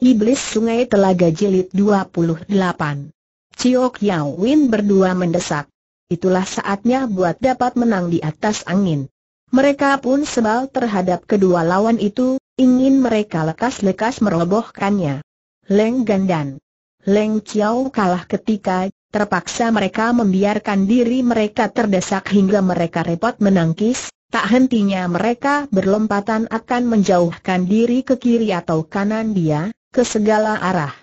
Iblis Sungai Telaga Jilid 28 Ciok Yao Win berdua mendesak. Itulah saatnya buat dapat menang di atas angin. Mereka pun sebal terhadap kedua lawan itu, ingin mereka lekas-lekas merobohkannya. Leng Gandan Leng Chiao kalah ketika terpaksa mereka membiarkan diri mereka terdesak hingga mereka repot menangkis, tak hentinya mereka berlompatan akan menjauhkan diri ke kiri atau kanan dia, ke segala arah.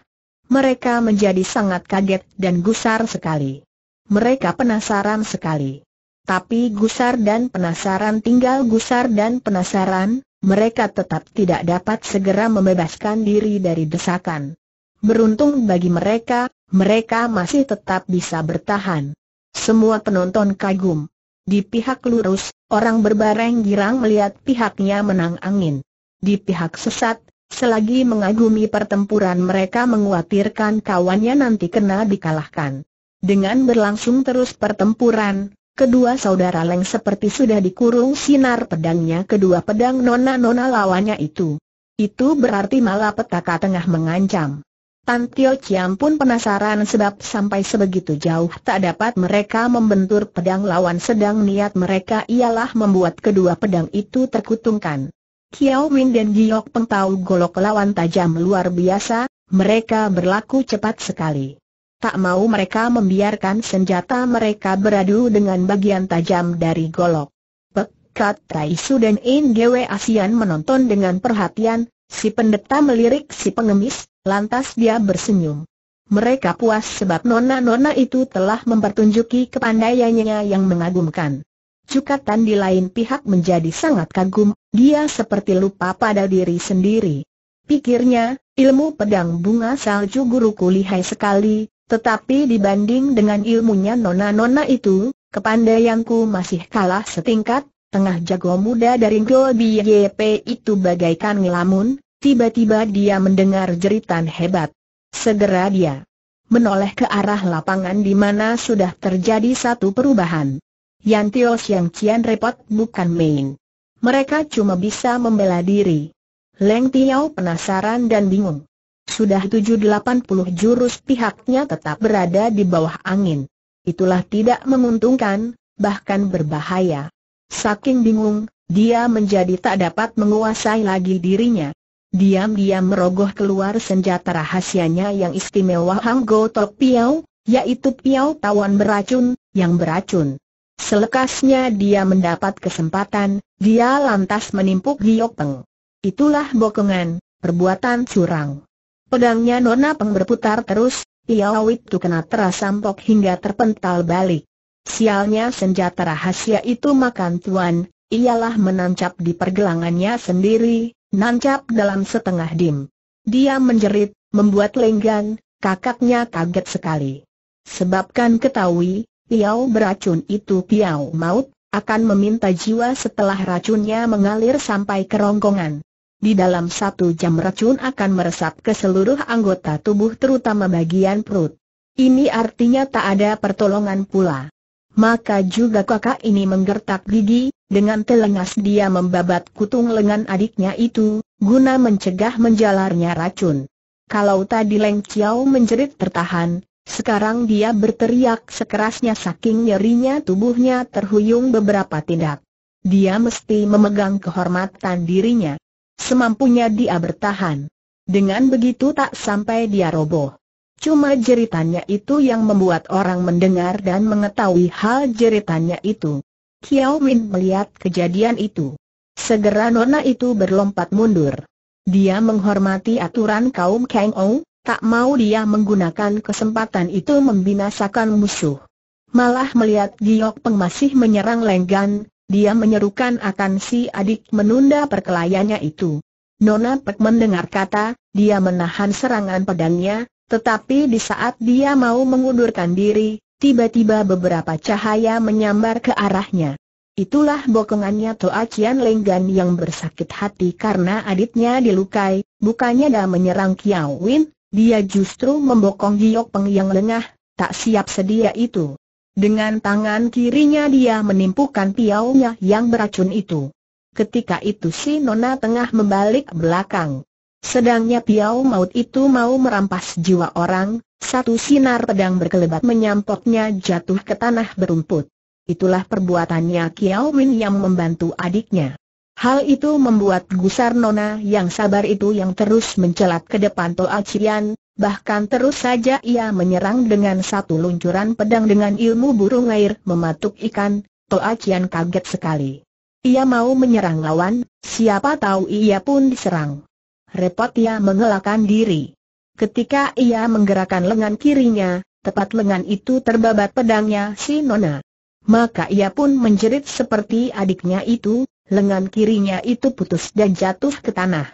Mereka menjadi sangat kaget dan gusar sekali. Mereka penasaran sekali. Tapi gusar dan penasaran tinggal gusar dan penasaran, mereka tetap tidak dapat segera membebaskan diri dari desakan. Beruntung bagi mereka, mereka masih tetap bisa bertahan. Semua penonton kagum. Di pihak lurus, orang berbareng girang melihat pihaknya menang angin. Di pihak sesat, Selagi mengagumi pertempuran mereka mengkhawatirkan kawannya nanti kena dikalahkan. Dengan berlangsung terus pertempuran, kedua saudara Leng seperti sudah dikurung sinar pedangnya kedua pedang nona-nona lawannya itu. Itu berarti malapetaka tengah mengancam. Tan Tio Chiam pun penasaran sebab sampai sebegitu jauh tak dapat mereka membentur pedang lawan sedang niat mereka ialah membuat kedua pedang itu terkutungkan. Kiao Win dan Giok Peng golok lawan tajam luar biasa, mereka berlaku cepat sekali. Tak mau mereka membiarkan senjata mereka beradu dengan bagian tajam dari golok. Pekat Taisu dan In Gwe Asian menonton dengan perhatian, si pendeta melirik si pengemis, lantas dia bersenyum. Mereka puas sebab nona-nona itu telah mempertunjuki kepandaiannya yang mengagumkan. Cukatan di lain pihak menjadi sangat kagum, dia seperti lupa pada diri sendiri. Pikirnya, ilmu pedang bunga salju guruku lihai sekali, tetapi dibanding dengan ilmunya nona-nona itu, kepandaianku masih kalah setingkat, tengah jago muda dari Go BYP itu bagaikan ngelamun, tiba-tiba dia mendengar jeritan hebat. Segera dia menoleh ke arah lapangan di mana sudah terjadi satu perubahan. Yan Tio Siang Cian repot bukan main. Mereka cuma bisa membela diri. Leng Tiao penasaran dan bingung. Sudah 780 jurus pihaknya tetap berada di bawah angin. Itulah tidak menguntungkan, bahkan berbahaya. Saking bingung, dia menjadi tak dapat menguasai lagi dirinya. Diam-diam merogoh keluar senjata rahasianya yang istimewa Hang Go Tok Piao, yaitu Piao Tawan beracun, yang beracun. Selekasnya dia mendapat kesempatan, dia lantas menimpuk Giok Peng. Itulah bokongan, perbuatan curang. Pedangnya Nona Peng berputar terus, Piao itu kena terasampok hingga terpental balik. Sialnya senjata rahasia itu makan tuan, ialah menancap di pergelangannya sendiri, nancap dalam setengah dim. Dia menjerit, membuat lenggan, kakaknya kaget sekali. Sebabkan ketahui, Piau beracun itu Piau maut, akan meminta jiwa setelah racunnya mengalir sampai ke rongkongan. Di dalam satu jam racun akan meresap ke seluruh anggota tubuh terutama bagian perut. Ini artinya tak ada pertolongan pula. Maka juga kakak ini menggertak gigi, dengan telengas dia membabat kutung lengan adiknya itu, guna mencegah menjalarnya racun. Kalau tadi Leng Chiao menjerit tertahan, sekarang dia berteriak sekerasnya saking nyerinya tubuhnya terhuyung beberapa tindak. Dia mesti memegang kehormatan dirinya. Semampunya dia bertahan. Dengan begitu tak sampai dia roboh. Cuma jeritannya itu yang membuat orang mendengar dan mengetahui hal jeritannya itu. Kiao Min melihat kejadian itu. Segera nona itu berlompat mundur. Dia menghormati aturan kaum Kang Ou, tak mau dia menggunakan kesempatan itu membinasakan musuh. Malah melihat Giok Peng masih menyerang Lenggan, dia menyerukan akan si adik menunda perkelayannya itu. Nona Pek mendengar kata, dia menahan serangan pedangnya, tetapi di saat dia mau mengundurkan diri, tiba-tiba beberapa cahaya menyambar ke arahnya. Itulah bokongannya Toa Cian Lenggan yang bersakit hati karena adiknya dilukai, bukannya dah menyerang Kiao Win, dia justru membokong Giok Peng yang lengah, tak siap sedia itu. Dengan tangan kirinya dia menimpukan piaunya yang beracun itu. Ketika itu si Nona tengah membalik belakang. Sedangnya piau maut itu mau merampas jiwa orang, satu sinar pedang berkelebat menyampoknya jatuh ke tanah berumput. Itulah perbuatannya Kiao Min yang membantu adiknya. Hal itu membuat gusar Nona yang sabar itu yang terus mencelat ke depan Toa Cian, bahkan terus saja ia menyerang dengan satu luncuran pedang dengan ilmu burung air mematuk ikan, Toa Cian kaget sekali. Ia mau menyerang lawan, siapa tahu ia pun diserang. Repot ia mengelakkan diri. Ketika ia menggerakkan lengan kirinya, tepat lengan itu terbabat pedangnya si Nona. Maka ia pun menjerit seperti adiknya itu, lengan kirinya itu putus dan jatuh ke tanah.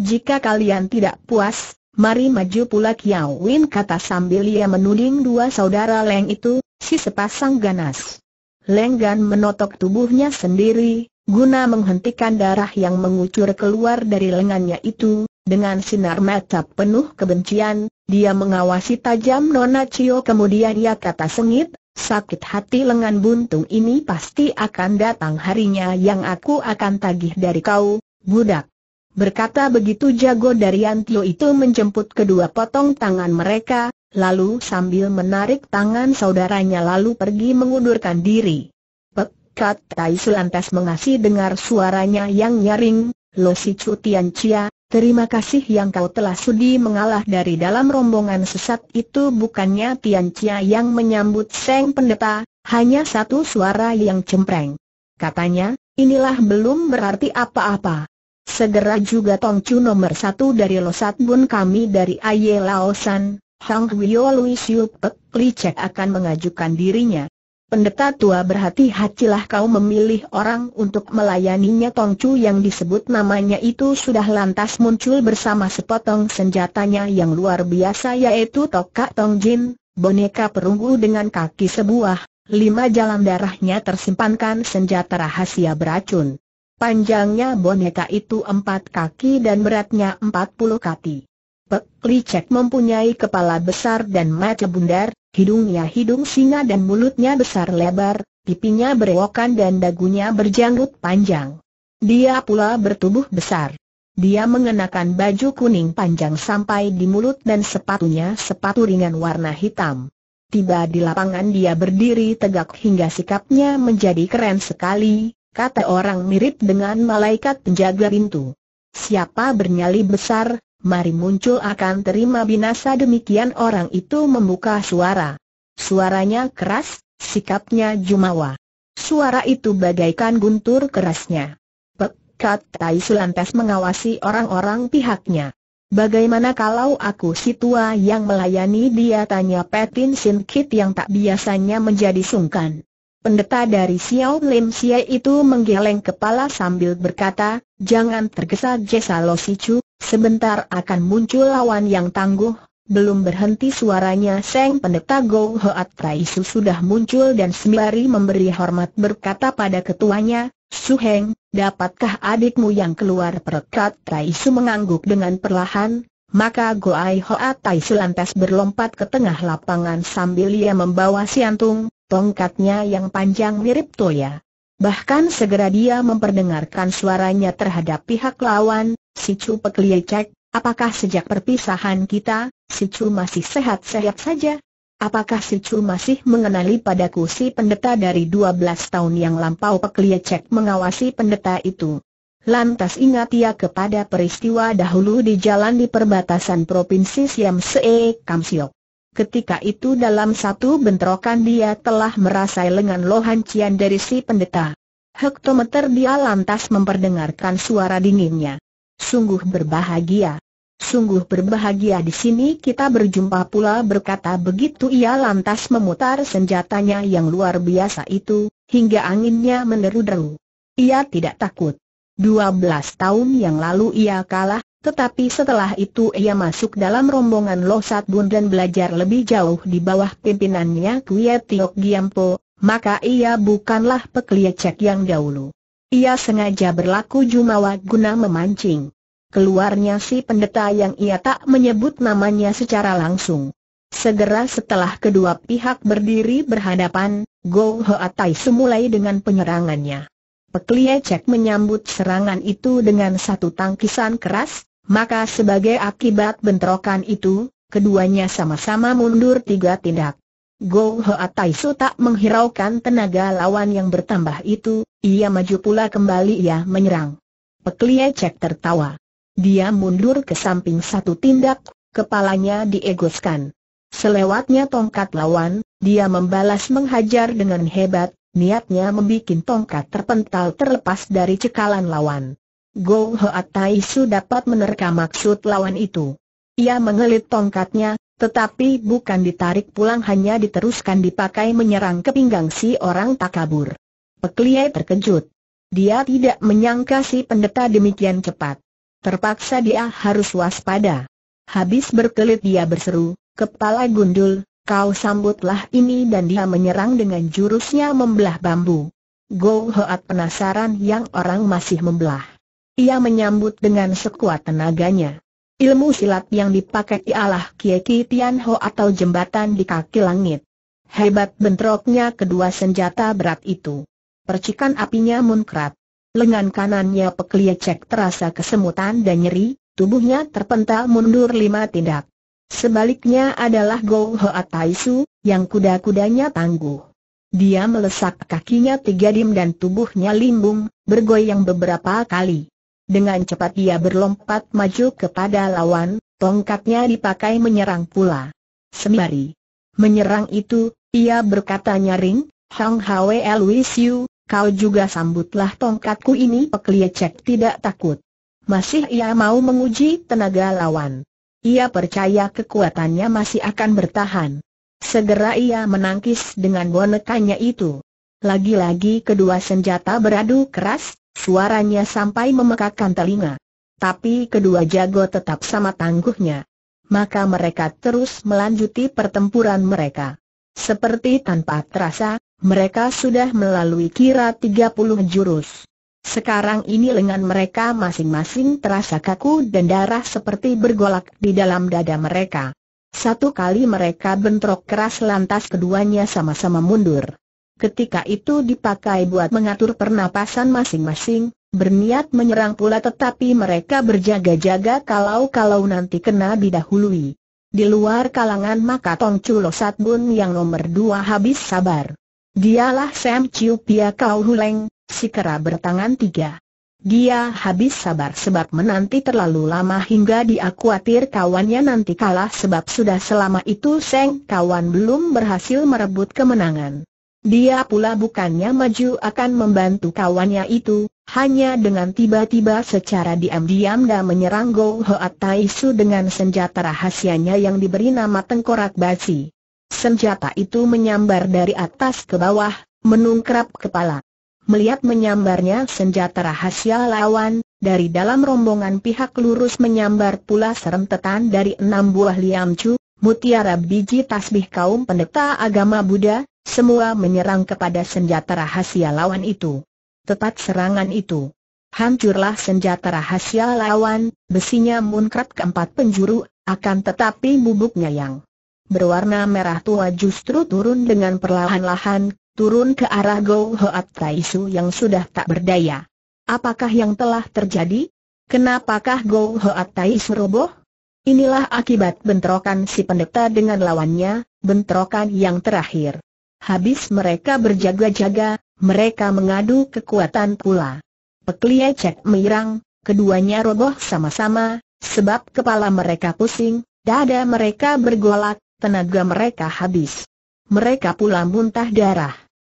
Jika kalian tidak puas, mari maju pula Kiao Win kata sambil ia menuding dua saudara Leng itu, si sepasang ganas. Lenggan menotok tubuhnya sendiri, guna menghentikan darah yang mengucur keluar dari lengannya itu, dengan sinar mata penuh kebencian, dia mengawasi tajam Nona Cio kemudian ia kata sengit, sakit hati lengan buntung ini pasti akan datang harinya yang aku akan tagih dari kau, budak. Berkata begitu jago dari Antio itu menjemput kedua potong tangan mereka, lalu sambil menarik tangan saudaranya lalu pergi mengundurkan diri. Pekat Taisu lantas mengasih dengar suaranya yang nyaring, Lo si Tian Chia, terima kasih yang kau telah sudi mengalah dari dalam rombongan sesat itu bukannya Tian Chia yang menyambut Seng Pendeta, hanya satu suara yang cempreng. Katanya, inilah belum berarti apa-apa. Segera juga Tong Chu nomor satu dari Losat Bun kami dari Aye Laosan, Hang Huyo Lui Siu Pek Licek akan mengajukan dirinya. Pendeta tua berhati-hatilah kau memilih orang untuk melayaninya Tong Chu yang disebut namanya itu sudah lantas muncul bersama sepotong senjatanya yang luar biasa yaitu Tokak Tong Jin, boneka perunggu dengan kaki sebuah, lima jalan darahnya tersimpankan senjata rahasia beracun. Panjangnya boneka itu empat kaki dan beratnya empat puluh kaki. Pek Licek mempunyai kepala besar dan mata bundar, hidungnya hidung singa dan mulutnya besar lebar, pipinya berewokan dan dagunya berjanggut panjang. Dia pula bertubuh besar. Dia mengenakan baju kuning panjang sampai di mulut dan sepatunya sepatu ringan warna hitam. Tiba di lapangan dia berdiri tegak hingga sikapnya menjadi keren sekali, kata orang mirip dengan malaikat penjaga pintu. Siapa bernyali besar, mari muncul akan terima binasa demikian orang itu membuka suara. Suaranya keras, sikapnya jumawa. Suara itu bagaikan guntur kerasnya. Pekat Taisu lantas mengawasi orang-orang pihaknya. Bagaimana kalau aku si tua yang melayani dia tanya Petin Sin Kit yang tak biasanya menjadi sungkan. Pendeta dari Xiao Lim Xie itu menggeleng kepala sambil berkata, jangan tergesa-gesa Lo Sicu, sebentar akan muncul lawan yang tangguh, belum berhenti suaranya Seng Pendeta Go Hoat Traisu sudah muncul dan sembari memberi hormat berkata pada ketuanya, Su Heng, dapatkah adikmu yang keluar perekat Traisu mengangguk dengan perlahan, maka Goai Hoat Traisu lantas berlompat ke tengah lapangan sambil ia membawa siantung, tongkatnya yang panjang mirip toya. Bahkan segera dia memperdengarkan suaranya terhadap pihak lawan, si Chu Pekliecek, apakah sejak perpisahan kita, si Chu masih sehat-sehat saja? Apakah si Chu masih mengenali padaku si pendeta dari 12 tahun yang lampau Pekliecek mengawasi pendeta itu? Lantas ingat ia kepada peristiwa dahulu di jalan di perbatasan Provinsi Siam Se Kamsiok. Ketika itu dalam satu bentrokan dia telah merasai lengan lohan cian dari si pendeta. Hektometer dia lantas memperdengarkan suara dinginnya. Sungguh berbahagia. Sungguh berbahagia di sini kita berjumpa pula berkata begitu ia lantas memutar senjatanya yang luar biasa itu, hingga anginnya menderu-deru. Ia tidak takut. 12 tahun yang lalu ia kalah, tetapi setelah itu ia masuk dalam rombongan Losat Bun dan belajar lebih jauh di bawah pimpinannya Kue Tiok Giampo, maka ia bukanlah pekliecek yang dahulu. Ia sengaja berlaku jumawa guna memancing. Keluarnya si pendeta yang ia tak menyebut namanya secara langsung. Segera setelah kedua pihak berdiri berhadapan, Go Hoatai semulai dengan penyerangannya. Pekliecek menyambut serangan itu dengan satu tangkisan keras, Maka sebagai akibat bentrokan itu, keduanya sama-sama mundur tiga tindak. Go Hoa Taisu tak menghiraukan tenaga lawan yang bertambah itu, ia maju pula kembali ia menyerang. Peklie Cek tertawa. Dia mundur ke samping satu tindak, kepalanya diegoskan. Selewatnya tongkat lawan, dia membalas menghajar dengan hebat, niatnya membuat tongkat terpental terlepas dari cekalan lawan. Go Hoa Taisu dapat menerka maksud lawan itu. Ia mengelit tongkatnya, tetapi bukan ditarik pulang hanya diteruskan dipakai menyerang ke pinggang si orang tak kabur. Pekliai terkejut. Dia tidak menyangka si pendeta demikian cepat. Terpaksa dia harus waspada. Habis berkelit dia berseru, kepala gundul, kau sambutlah ini dan dia menyerang dengan jurusnya membelah bambu. Go Hoat penasaran yang orang masih membelah. Ia menyambut dengan sekuat tenaganya. Ilmu silat yang dipakai ialah Kie Tian Ho atau jembatan di kaki langit. Hebat bentroknya kedua senjata berat itu. Percikan apinya munkrat. Lengan kanannya pekliecek terasa kesemutan dan nyeri, tubuhnya terpental mundur lima tindak. Sebaliknya adalah Go Hoa Taisu, yang kuda-kudanya tangguh. Dia melesak kakinya tiga dim dan tubuhnya limbung, bergoyang beberapa kali. Dengan cepat dia berlompat maju kepada lawan, tongkatnya dipakai menyerang pula. Sembari menyerang itu, ia berkata nyaring, Hang Hwe Yu, kau juga sambutlah tongkatku ini Pekliecek tidak takut. Masih ia mau menguji tenaga lawan. Ia percaya kekuatannya masih akan bertahan. Segera ia menangkis dengan bonekanya itu. Lagi-lagi kedua senjata beradu keras, Suaranya sampai memekakan telinga. Tapi kedua jago tetap sama tangguhnya. Maka mereka terus melanjuti pertempuran mereka. Seperti tanpa terasa, mereka sudah melalui kira 30 jurus. Sekarang ini lengan mereka masing-masing terasa kaku dan darah seperti bergolak di dalam dada mereka. Satu kali mereka bentrok keras lantas keduanya sama-sama mundur. Ketika itu dipakai buat mengatur pernapasan masing-masing, berniat menyerang pula tetapi mereka berjaga-jaga kalau-kalau nanti kena didahului. Di luar kalangan maka Tong Chulo Satbun yang nomor dua habis sabar. Dialah Sam Chiu Pia Kau Huleng, si kera bertangan tiga. Dia habis sabar sebab menanti terlalu lama hingga dia khawatir kawannya nanti kalah sebab sudah selama itu Seng kawan belum berhasil merebut kemenangan. Dia pula bukannya maju akan membantu kawannya itu, hanya dengan tiba-tiba secara diam-diam dan menyerang Go Hoat Taisu dengan senjata rahasianya yang diberi nama tengkorak basi. Senjata itu menyambar dari atas ke bawah, menungkrap kepala. Melihat menyambarnya senjata rahasia lawan, dari dalam rombongan pihak lurus menyambar pula serentetan dari enam buah liamcu, mutiara biji tasbih kaum pendeta agama Buddha, semua menyerang kepada senjata rahasia lawan itu. Tepat serangan itu. Hancurlah senjata rahasia lawan, besinya munkrat keempat penjuru, akan tetapi bubuknya yang berwarna merah tua justru turun dengan perlahan-lahan, turun ke arah Go Hoat Taisu yang sudah tak berdaya. Apakah yang telah terjadi? Kenapakah Go Hoat Taisu roboh? Inilah akibat bentrokan si pendeta dengan lawannya, bentrokan yang terakhir. Habis mereka berjaga-jaga, mereka mengadu kekuatan pula. Peklie cek mirang, keduanya roboh sama-sama, sebab kepala mereka pusing, dada mereka bergolak, tenaga mereka habis. Mereka pula muntah darah.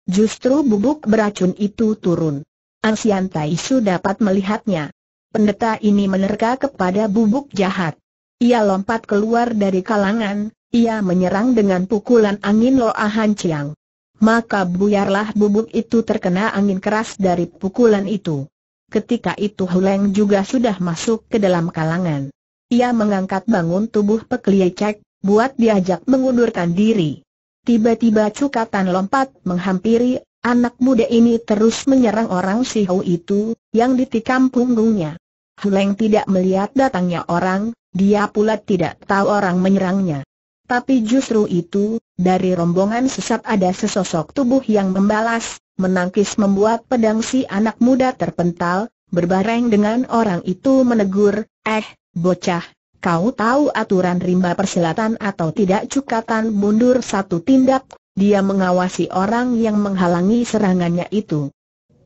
Justru bubuk beracun itu turun. Ansian Taisu dapat melihatnya. Pendeta ini menerka kepada bubuk jahat. Ia lompat keluar dari kalangan, ia menyerang dengan pukulan angin loahan ciang. Maka buyarlah bubuk itu terkena angin keras dari pukulan itu. Ketika itu Huleng juga sudah masuk ke dalam kalangan. Ia mengangkat bangun tubuh Pekliecek, buat diajak mengundurkan diri. Tiba-tiba cukatan lompat menghampiri, anak muda ini terus menyerang orang si Hou itu, yang ditikam punggungnya. Huleng tidak melihat datangnya orang, dia pula tidak tahu orang menyerangnya. Tapi justru itu, dari rombongan sesat ada sesosok tubuh yang membalas, menangkis membuat pedang si anak muda terpental, berbareng dengan orang itu menegur, eh, bocah, kau tahu aturan rimba persilatan atau tidak cukatan mundur satu tindak, dia mengawasi orang yang menghalangi serangannya itu.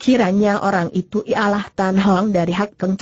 Kiranya orang itu ialah Tan Hong dari Hak Keng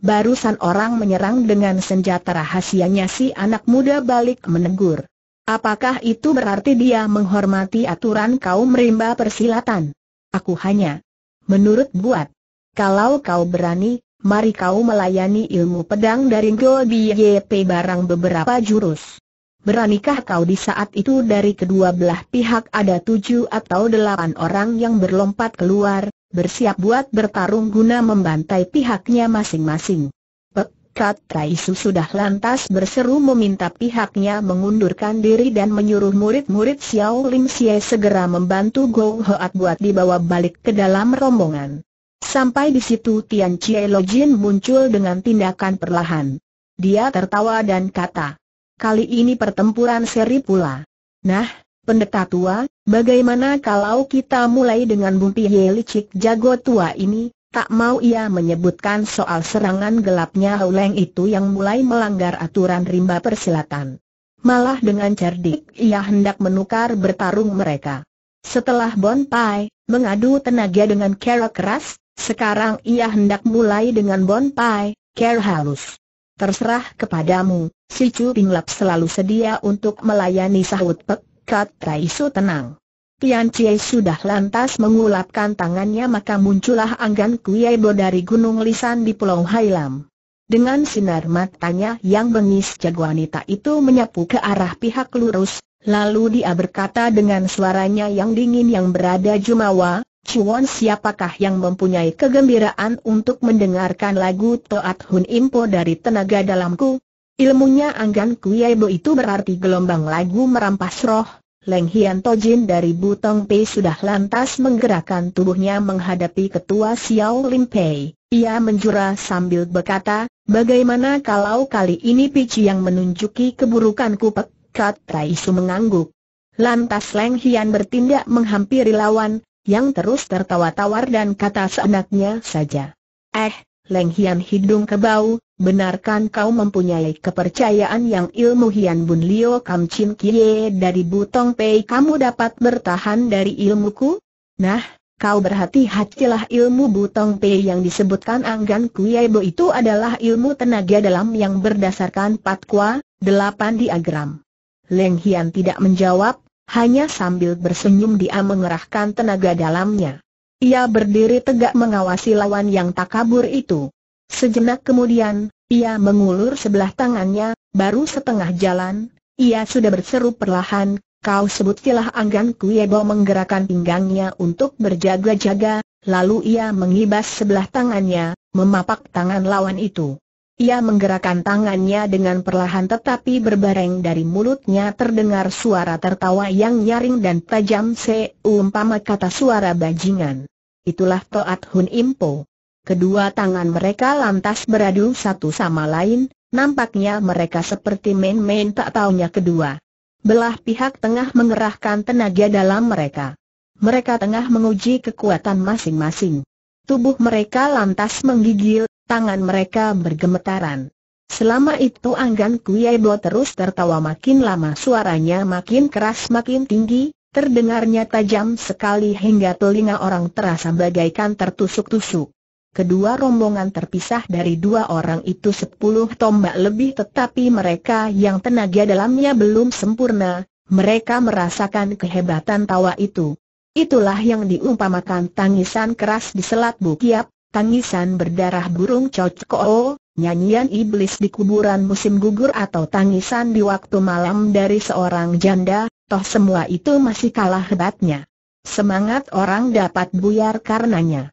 Barusan orang menyerang dengan senjata rahasianya si anak muda balik menegur. Apakah itu berarti dia menghormati aturan kaum rimba persilatan? Aku hanya menurut buat. Kalau kau berani, mari kau melayani ilmu pedang dari Go BYP barang beberapa jurus. Beranikah kau di saat itu dari kedua belah pihak ada tujuh atau delapan orang yang berlompat keluar, bersiap buat bertarung guna membantai pihaknya masing-masing. Pekat Raisu sudah lantas berseru meminta pihaknya mengundurkan diri dan menyuruh murid-murid Xiao Lim Xie segera membantu Go Hoat buat dibawa balik ke dalam rombongan. Sampai di situ Tian Chie Jin muncul dengan tindakan perlahan. Dia tertawa dan kata, kali ini pertempuran seri pula. Nah, pendeta tua, Bagaimana kalau kita mulai dengan Bumpi Yelicik jago tua ini, tak mau ia menyebutkan soal serangan gelapnya Hauleng itu yang mulai melanggar aturan rimba persilatan. Malah dengan cerdik ia hendak menukar bertarung mereka. Setelah Bon Pai mengadu tenaga dengan cara keras, sekarang ia hendak mulai dengan Bon Pai, cara halus. Terserah kepadamu, si Chu Pinglap selalu sedia untuk melayani sahut Pek Kat Raisu tenang. Tian Chie sudah lantas mengulapkan tangannya maka muncullah Anggan Kuiebo dari Gunung Lisan di Pulau Hailam. Dengan sinar matanya yang bengis jago wanita itu menyapu ke arah pihak lurus, lalu dia berkata dengan suaranya yang dingin yang berada jumawa, Chuan siapakah yang mempunyai kegembiraan untuk mendengarkan lagu Toat Hun Impo dari tenaga dalamku? Ilmunya Anggan Kuiebo itu berarti gelombang lagu merampas roh, Leng Hian Tojin dari Butong Pei sudah lantas menggerakkan tubuhnya menghadapi ketua Xiao Lim Pei. Ia menjura sambil berkata, bagaimana kalau kali ini Pici yang menunjuki keburukanku pekat Raisu mengangguk. Lantas Leng Hian bertindak menghampiri lawan, yang terus tertawa tawar dan kata seenaknya saja. Eh, Leng Hian hidung kebau, benarkan kau mempunyai kepercayaan yang ilmu Hian Bun Lio Kam Chin Kie dari Butong Pei kamu dapat bertahan dari ilmuku? Nah, kau berhati-hatilah ilmu Butong Pei yang disebutkan Anggan Kuiebo itu adalah ilmu tenaga dalam yang berdasarkan Patkwa, delapan diagram. Leng Hian tidak menjawab, hanya sambil bersenyum dia mengerahkan tenaga dalamnya. Ia berdiri tegak mengawasi lawan yang tak kabur itu. Sejenak kemudian, ia mengulur sebelah tangannya, baru setengah jalan, ia sudah berseru perlahan, kau sebutilah Anggan Kuiebo menggerakkan pinggangnya untuk berjaga-jaga, lalu ia mengibas sebelah tangannya, memapak tangan lawan itu. Ia menggerakkan tangannya dengan perlahan tetapi berbareng dari mulutnya terdengar suara tertawa yang nyaring dan tajam seumpama kata suara bajingan. Itulah Toat Hun Impo. Kedua tangan mereka lantas beradu satu sama lain, nampaknya mereka seperti main-main tak taunya kedua. Belah pihak tengah mengerahkan tenaga dalam mereka. Mereka tengah menguji kekuatan masing-masing. Tubuh mereka lantas menggigil, tangan mereka bergemetaran. Selama itu Anggan Kuiebo terus tertawa makin lama suaranya makin keras makin tinggi, terdengarnya tajam sekali hingga telinga orang terasa bagaikan tertusuk-tusuk. Kedua rombongan terpisah dari dua orang itu sepuluh tombak lebih tetapi mereka yang tenaga dalamnya belum sempurna, mereka merasakan kehebatan tawa itu. Itulah yang diumpamakan tangisan keras di Selat Bukiap, tangisan berdarah burung cocok nyanyian iblis di kuburan musim gugur atau tangisan di waktu malam dari seorang janda, toh semua itu masih kalah hebatnya. Semangat orang dapat buyar karenanya.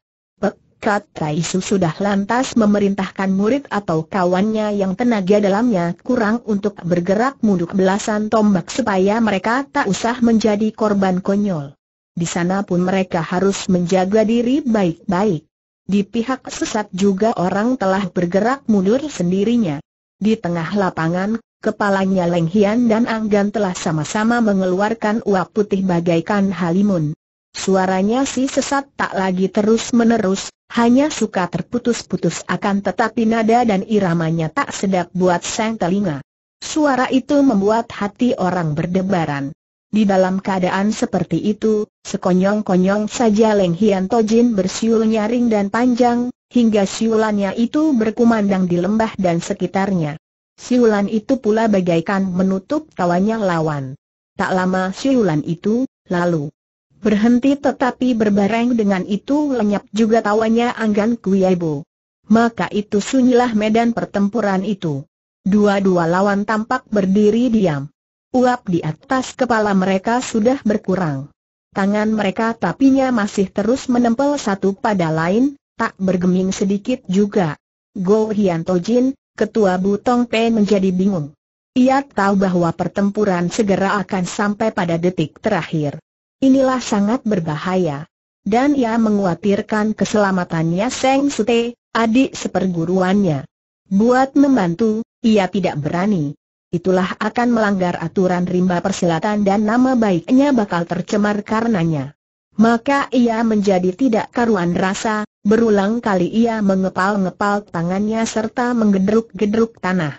Kat Raisu sudah lantas memerintahkan murid atau kawannya yang tenaga dalamnya kurang untuk bergerak mundur belasan tombak supaya mereka tak usah menjadi korban konyol. Di sana pun mereka harus menjaga diri baik-baik. Di pihak sesat juga orang telah bergerak mundur sendirinya. Di tengah lapangan, kepalanya Leng Hian dan Anggan telah sama-sama mengeluarkan uap putih bagaikan halimun. Suaranya si sesat tak lagi terus-menerus, hanya suka terputus-putus akan tetapi nada dan iramanya tak sedap buat sang telinga. Suara itu membuat hati orang berdebaran. Di dalam keadaan seperti itu, sekonyong-konyong saja Leng Hian Tojin bersiul nyaring dan panjang, hingga siulannya itu berkumandang di lembah dan sekitarnya. Siulan itu pula bagaikan menutup tawanya lawan. Tak lama siulan itu, lalu berhenti tetapi berbareng dengan itu lenyap juga tawanya Anggan Kuyaibo. Maka itu sunyilah medan pertempuran itu. Dua-dua lawan tampak berdiri diam. Uap di atas kepala mereka sudah berkurang. Tangan mereka tapinya masih terus menempel satu pada lain, tak bergeming sedikit juga. Go Hian Tojin, ketua Butong Pen menjadi bingung. Ia tahu bahwa pertempuran segera akan sampai pada detik terakhir. Inilah sangat berbahaya. Dan ia mengkhawatirkan keselamatannya Seng Sute, adik seperguruannya. Buat membantu, ia tidak berani itulah akan melanggar aturan rimba persilatan dan nama baiknya bakal tercemar karenanya. Maka ia menjadi tidak karuan rasa, berulang kali ia mengepal-ngepal tangannya serta menggedruk-gedruk tanah.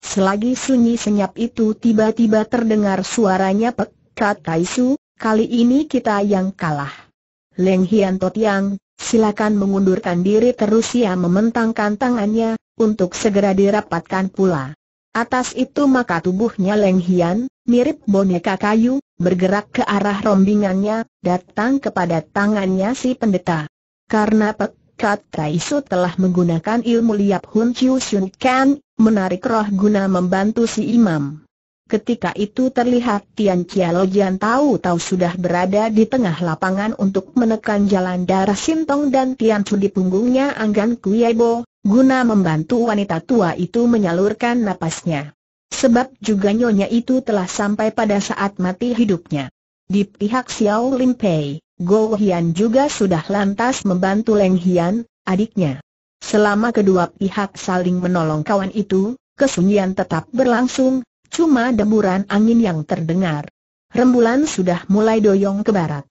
Selagi sunyi senyap itu tiba-tiba terdengar suaranya pekat Taisu, kali ini kita yang kalah. Leng Hian Totiang, silakan mengundurkan diri terus ia mementangkan tangannya, untuk segera dirapatkan pula. Atas itu maka tubuhnya Leng Hian, mirip boneka kayu, bergerak ke arah rombingannya, datang kepada tangannya si pendeta. Karena Pekat Taisu telah menggunakan ilmu Liap Hun Chiu Sun Kan, menarik roh guna membantu si imam. Ketika itu terlihat Tian Chialojian tahu-tahu sudah berada di tengah lapangan untuk menekan jalan darah Sintong dan Tian Chu di punggungnya Anggan Kuyebo, guna membantu wanita tua itu menyalurkan napasnya. Sebab juga nyonya itu telah sampai pada saat mati hidupnya. Di pihak Xiao Lim Pei, Go Hian juga sudah lantas membantu Leng Hian, adiknya. Selama kedua pihak saling menolong kawan itu, kesunyian tetap berlangsung, cuma deburan angin yang terdengar. Rembulan sudah mulai doyong ke barat.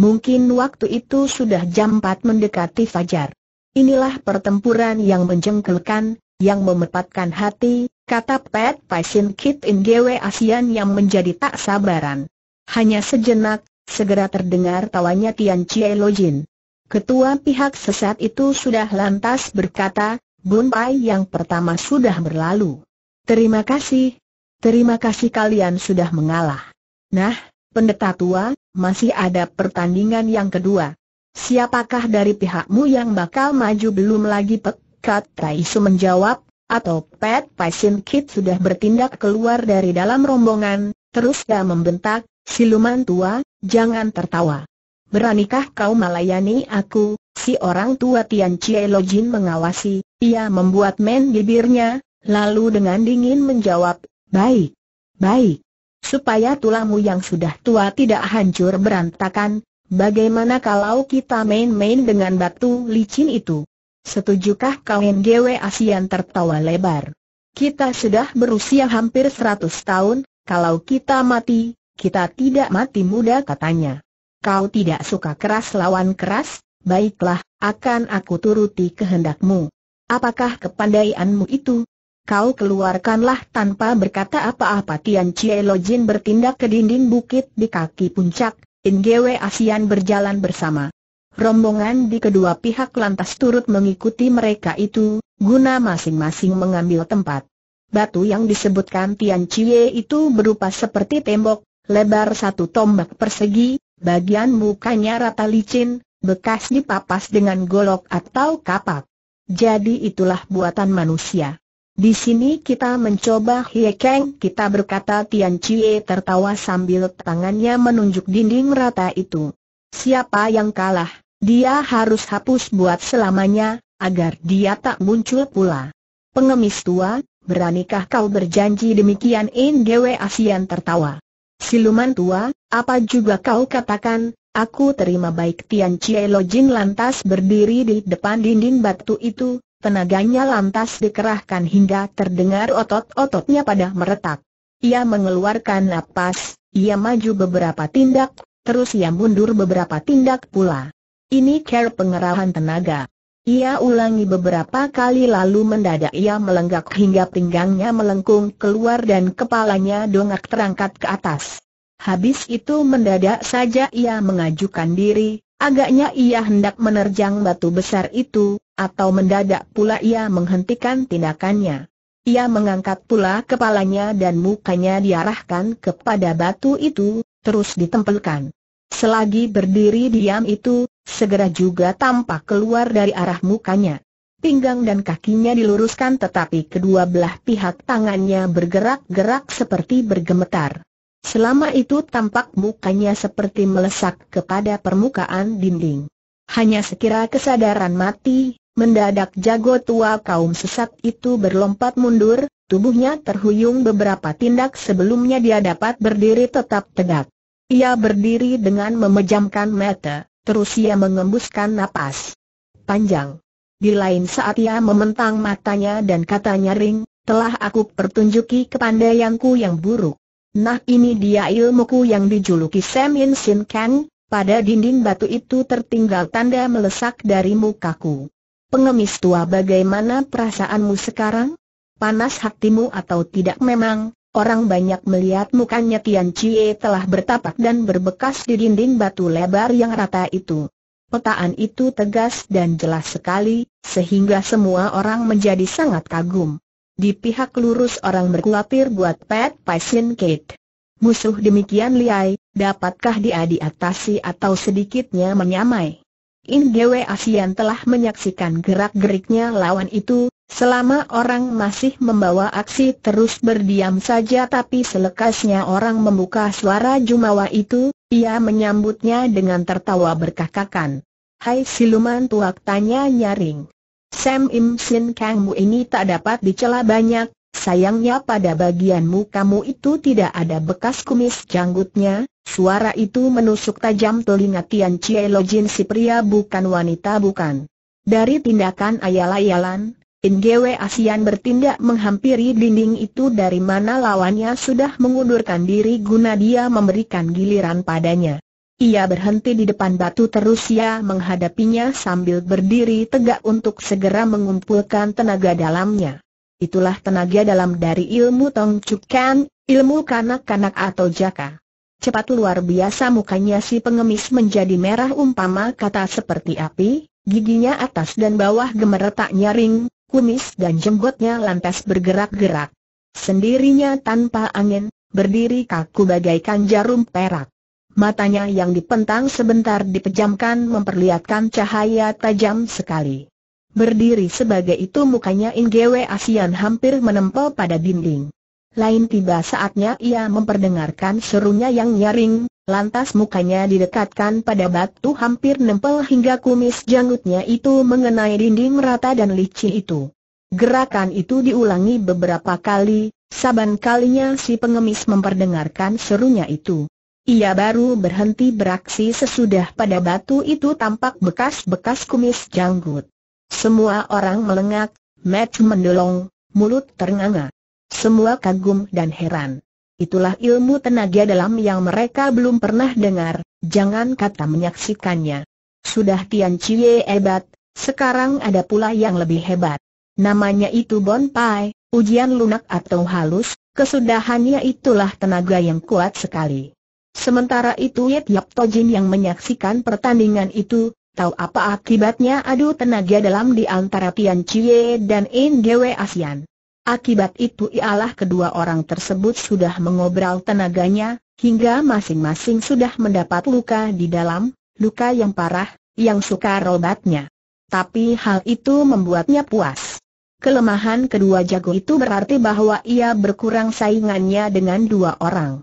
Mungkin waktu itu sudah jam 4 mendekati fajar. Inilah pertempuran yang menjengkelkan, yang memepatkan hati, kata Pat Paisin Kit In Gwe Asian yang menjadi tak sabaran. Hanya sejenak, segera terdengar tawanya Tian Chie Lojin. Ketua pihak sesat itu sudah lantas berkata, Bun Pai yang pertama sudah berlalu. Terima kasih. Terima kasih kalian sudah mengalah. Nah, pendeta tua, masih ada pertandingan yang kedua. Siapakah dari pihakmu yang bakal maju belum lagi Pekat Taisu menjawab, atau Pet Paisin Kit sudah bertindak keluar dari dalam rombongan, terus dia membentak, siluman tua, jangan tertawa. Beranikah kau melayani aku, si orang tua Tian Chie Lojin mengawasi, ia membuat men bibirnya, lalu dengan dingin menjawab, baik, baik. Supaya tulangmu yang sudah tua tidak hancur berantakan, Bagaimana kalau kita main-main dengan batu licin itu? Setujukah kau NGW Asian tertawa lebar? Kita sudah berusia hampir 100 tahun, kalau kita mati, kita tidak mati muda katanya. Kau tidak suka keras lawan keras, baiklah, akan aku turuti kehendakmu. Apakah kepandaianmu itu? Kau keluarkanlah tanpa berkata apa-apa Tian Chie Lojin bertindak ke dinding bukit di kaki puncak, Ingwe Asian berjalan bersama. Rombongan di kedua pihak lantas turut mengikuti mereka itu, guna masing-masing mengambil tempat. Batu yang disebutkan Tian Chie itu berupa seperti tembok, lebar satu tombak persegi, bagian mukanya rata licin, bekas dipapas dengan golok atau kapak. Jadi itulah buatan manusia. Di sini kita mencoba Hiekeng, kita berkata Tian Chie tertawa sambil tangannya menunjuk dinding rata itu. Siapa yang kalah, dia harus hapus buat selamanya, agar dia tak muncul pula. Pengemis tua, beranikah kau berjanji demikian In Gwe Asian tertawa. Siluman tua, apa juga kau katakan, aku terima baik Tian Chie Lojin lantas berdiri di depan dinding batu itu, Tenaganya lantas dikerahkan hingga terdengar otot-ototnya pada meretak. Ia mengeluarkan napas, ia maju beberapa tindak, terus ia mundur beberapa tindak pula. Ini care pengerahan tenaga. Ia ulangi beberapa kali lalu mendadak ia melenggak hingga pinggangnya melengkung keluar dan kepalanya dongak terangkat ke atas. Habis itu mendadak saja ia mengajukan diri, agaknya ia hendak menerjang batu besar itu, atau mendadak pula ia menghentikan tindakannya. Ia mengangkat pula kepalanya dan mukanya diarahkan kepada batu itu, terus ditempelkan. Selagi berdiri diam itu, segera juga tampak keluar dari arah mukanya. Pinggang dan kakinya diluruskan tetapi kedua belah pihak tangannya bergerak-gerak seperti bergemetar. Selama itu tampak mukanya seperti melesak kepada permukaan dinding. Hanya sekira kesadaran mati, mendadak jago tua kaum sesat itu berlompat mundur, tubuhnya terhuyung beberapa tindak sebelumnya dia dapat berdiri tetap tegak. Ia berdiri dengan memejamkan mata, terus ia mengembuskan napas panjang. Di lain saat ia mementang matanya dan katanya ring, telah aku pertunjuki kepandaianku yang buruk. Nah ini dia ilmuku yang dijuluki Semin Sin Kang, pada dinding batu itu tertinggal tanda melesak dari mukaku. Pengemis tua bagaimana perasaanmu sekarang? Panas hatimu atau tidak memang, Orang banyak melihat mukanya Tian Chie telah bertapak dan berbekas di dinding batu lebar yang rata itu. Petaan itu tegas dan jelas sekali, sehingga semua orang menjadi sangat kagum. Di pihak lurus orang berkhawatir buat Pat Paisin Kate. Musuh demikian liai, dapatkah dia diatasi atau sedikitnya menyamai? In Gwe Asian telah menyaksikan gerak-geriknya lawan itu, Selama orang masih membawa aksi terus berdiam saja tapi selekasnya orang membuka suara jumawa itu, ia menyambutnya dengan tertawa berkakakan. Hai siluman tuak tanya nyaring. Sam Im Sin Kangmu ini tak dapat dicela banyak, sayangnya pada bagian mukamu itu tidak ada bekas kumis janggutnya, suara itu menusuk tajam telinga Tian Chie Lojin si pria bukan wanita bukan. Dari tindakan ayal-ayalan, Ingewe Asian bertindak menghampiri dinding itu dari mana lawannya sudah mengundurkan diri guna dia memberikan giliran padanya. Ia berhenti di depan batu terus ia menghadapinya sambil berdiri tegak untuk segera mengumpulkan tenaga dalamnya. Itulah tenaga dalam dari ilmu Tong Chukan, ilmu kanak-kanak atau jaka. Cepat luar biasa mukanya si pengemis menjadi merah umpama kata seperti api, giginya atas dan bawah gemeretak nyaring, kumis dan jenggotnya lantas bergerak-gerak. Sendirinya tanpa angin, berdiri kaku bagaikan jarum perak. Matanya yang dipentang sebentar dipejamkan memperlihatkan cahaya tajam sekali. Berdiri sebagai itu mukanya Inggewe Asian hampir menempel pada dinding. Lain tiba saatnya ia memperdengarkan serunya yang nyaring, lantas mukanya didekatkan pada batu hampir nempel hingga kumis janggutnya itu mengenai dinding rata dan licin itu. Gerakan itu diulangi beberapa kali, saban kalinya si pengemis memperdengarkan serunya itu. Ia baru berhenti beraksi sesudah pada batu itu tampak bekas-bekas kumis janggut. Semua orang melengak, mata mendolong, mulut ternganga. Semua kagum dan heran. Itulah ilmu tenaga dalam yang mereka belum pernah dengar, jangan kata menyaksikannya. Sudah Tian Chie hebat, sekarang ada pula yang lebih hebat. Namanya itu Bon Pai, ujian lunak atau halus, kesudahannya itulah tenaga yang kuat sekali. Sementara itu Yet Yap Tojin yang menyaksikan pertandingan itu, tahu apa akibatnya adu tenaga dalam di antara Tian Chie dan In Gwe Asian. Akibat itu ialah kedua orang tersebut sudah mengobrol tenaganya, hingga masing-masing sudah mendapat luka di dalam, luka yang parah, yang sukar obatnya. Tapi hal itu membuatnya puas. Kelemahan kedua jago itu berarti bahwa ia berkurang saingannya dengan dua orang.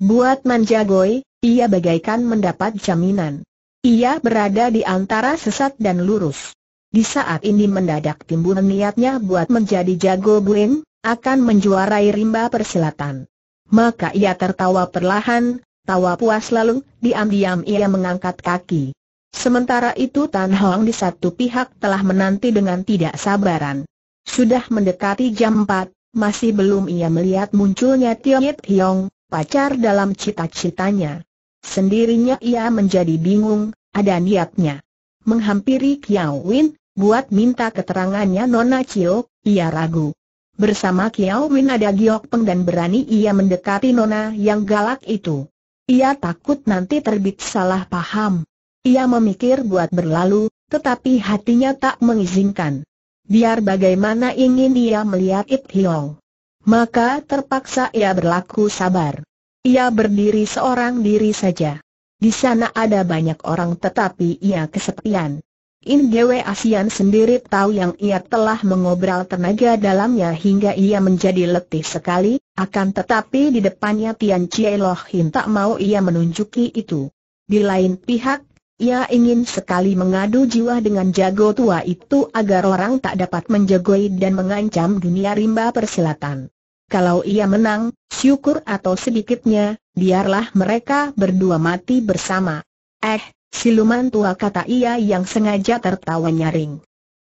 Buat Manjagoi, ia bagaikan mendapat jaminan. Ia berada di antara sesat dan lurus. Di saat ini mendadak timbul niatnya buat menjadi jago buin, akan menjuarai rimba persilatan. Maka ia tertawa perlahan, tawa puas lalu, diam-diam ia mengangkat kaki. Sementara itu Tan Hong di satu pihak telah menanti dengan tidak sabaran. Sudah mendekati jam 4, masih belum ia melihat munculnya Tiet Hiong, pacar dalam cita-citanya. sendirinya ia menjadi bingung, ada niatnya. Menghampiri Kiao Win, buat minta keterangannya Nona Cio, ia ragu. Bersama Kiao Win ada Giok Peng dan berani ia mendekati Nona yang galak itu. Ia takut nanti terbit salah paham. Ia memikir buat berlalu, tetapi hatinya tak mengizinkan. Biar bagaimana ingin ia melihat It Hiong. Maka terpaksa ia berlaku sabar. Ia berdiri seorang diri saja. Di sana ada banyak orang tetapi ia kesepian. In Gwe Asian sendiri tahu yang ia telah mengobral tenaga dalamnya hingga ia menjadi letih sekali, akan tetapi di depannya Tian Chie Loh Hin tak mau ia menunjuki itu. Di lain pihak, ia ingin sekali mengadu jiwa dengan jago tua itu agar orang tak dapat menjagoi dan mengancam dunia rimba persilatan. Kalau ia menang, syukur atau sedikitnya, biarlah mereka berdua mati bersama. Eh, siluman tua kata ia yang sengaja tertawa nyaring.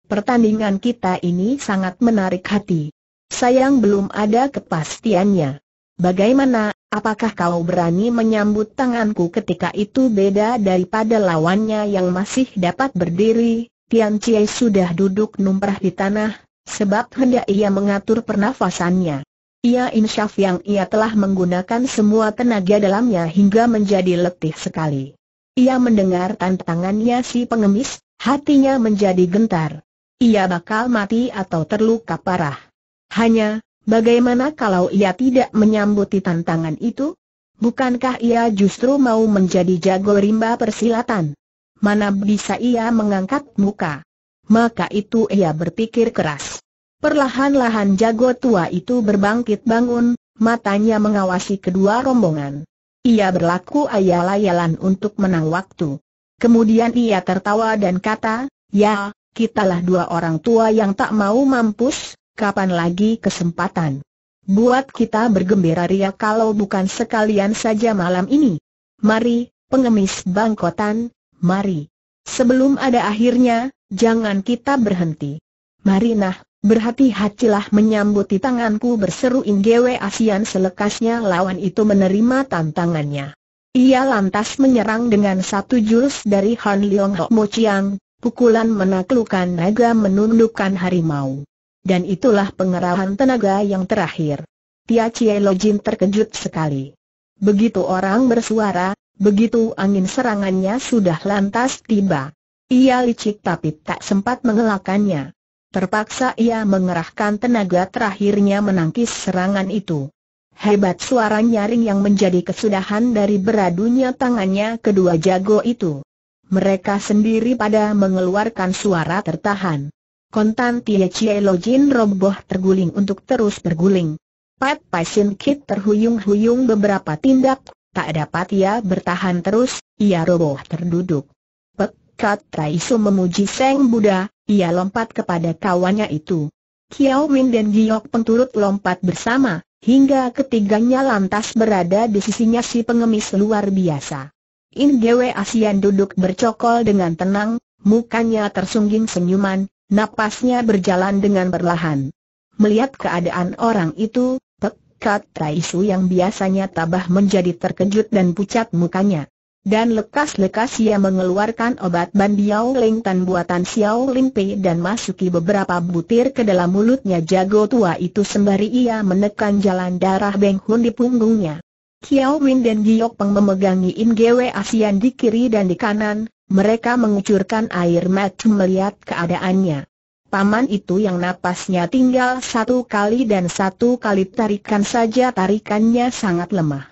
Pertandingan kita ini sangat menarik hati. Sayang belum ada kepastiannya. Bagaimana, apakah kau berani menyambut tanganku ketika itu beda daripada lawannya yang masih dapat berdiri? Tian Chie sudah duduk numprah di tanah, sebab hendak ia mengatur pernafasannya. Ia insyaf yang ia telah menggunakan semua tenaga dalamnya hingga menjadi letih sekali. Ia mendengar tantangannya si pengemis, hatinya menjadi gentar. Ia bakal mati atau terluka parah. Hanya, Bagaimana kalau ia tidak menyambuti tantangan itu? Bukankah ia justru mau menjadi jago rimba persilatan? Mana bisa ia mengangkat muka? Maka itu ia berpikir keras. Perlahan-lahan jago tua itu berbangkit bangun, matanya mengawasi kedua rombongan. Ia berlaku ayal-ayalan untuk menang waktu. Kemudian ia tertawa dan kata, Ya, kitalah dua orang tua yang tak mau mampus, kapan lagi kesempatan? Buat kita bergembira ria kalau bukan sekalian saja malam ini. Mari, pengemis bangkotan, mari. Sebelum ada akhirnya, jangan kita berhenti. Mari nah, berhati-hatilah menyambuti tanganku berseru Inggewe Asian selekasnya lawan itu menerima tantangannya. Ia lantas menyerang dengan satu jurus dari Han Leong Hok Mo Chiang, pukulan menaklukkan naga menundukkan harimau. Dan itulah pengerahan tenaga yang terakhir. Tia Chie Lojin terkejut sekali. Begitu orang bersuara, begitu angin serangannya sudah lantas tiba. Ia licik tapi tak sempat mengelakkannya. Terpaksa ia mengerahkan tenaga terakhirnya menangkis serangan itu. Hebat suara nyaring yang menjadi kesudahan dari beradunya tangannya kedua jago itu. Mereka sendiri pada mengeluarkan suara tertahan. Kontan Tia Chie Jin roboh terguling untuk terus berguling. Pat Paisin Kit terhuyung-huyung beberapa tindak, tak dapat ia bertahan terus, ia roboh terduduk. Pekat Traisu memuji Seng Buddha, ia lompat kepada kawannya itu. Kiao Min dan Giok penturut lompat bersama, hingga ketiganya lantas berada di sisinya si pengemis luar biasa. In Gwe Asian duduk bercokol dengan tenang, mukanya tersungging senyuman, Napasnya berjalan dengan perlahan. Melihat keadaan orang itu, Pekat Raisu yang biasanya tabah menjadi terkejut dan pucat mukanya. Dan lekas-lekas ia mengeluarkan obat bandiau lengtan buatan Xiao Limpe dan masuki beberapa butir ke dalam mulutnya jago tua itu sembari ia menekan jalan darah Beng Hun di punggungnya. Kiao Win dan Giok Peng memegangi In Gwe Asian di kiri dan di kanan, mereka mengucurkan air mata melihat keadaannya. Paman itu yang napasnya tinggal satu kali dan satu kali tarikan saja tarikannya sangat lemah.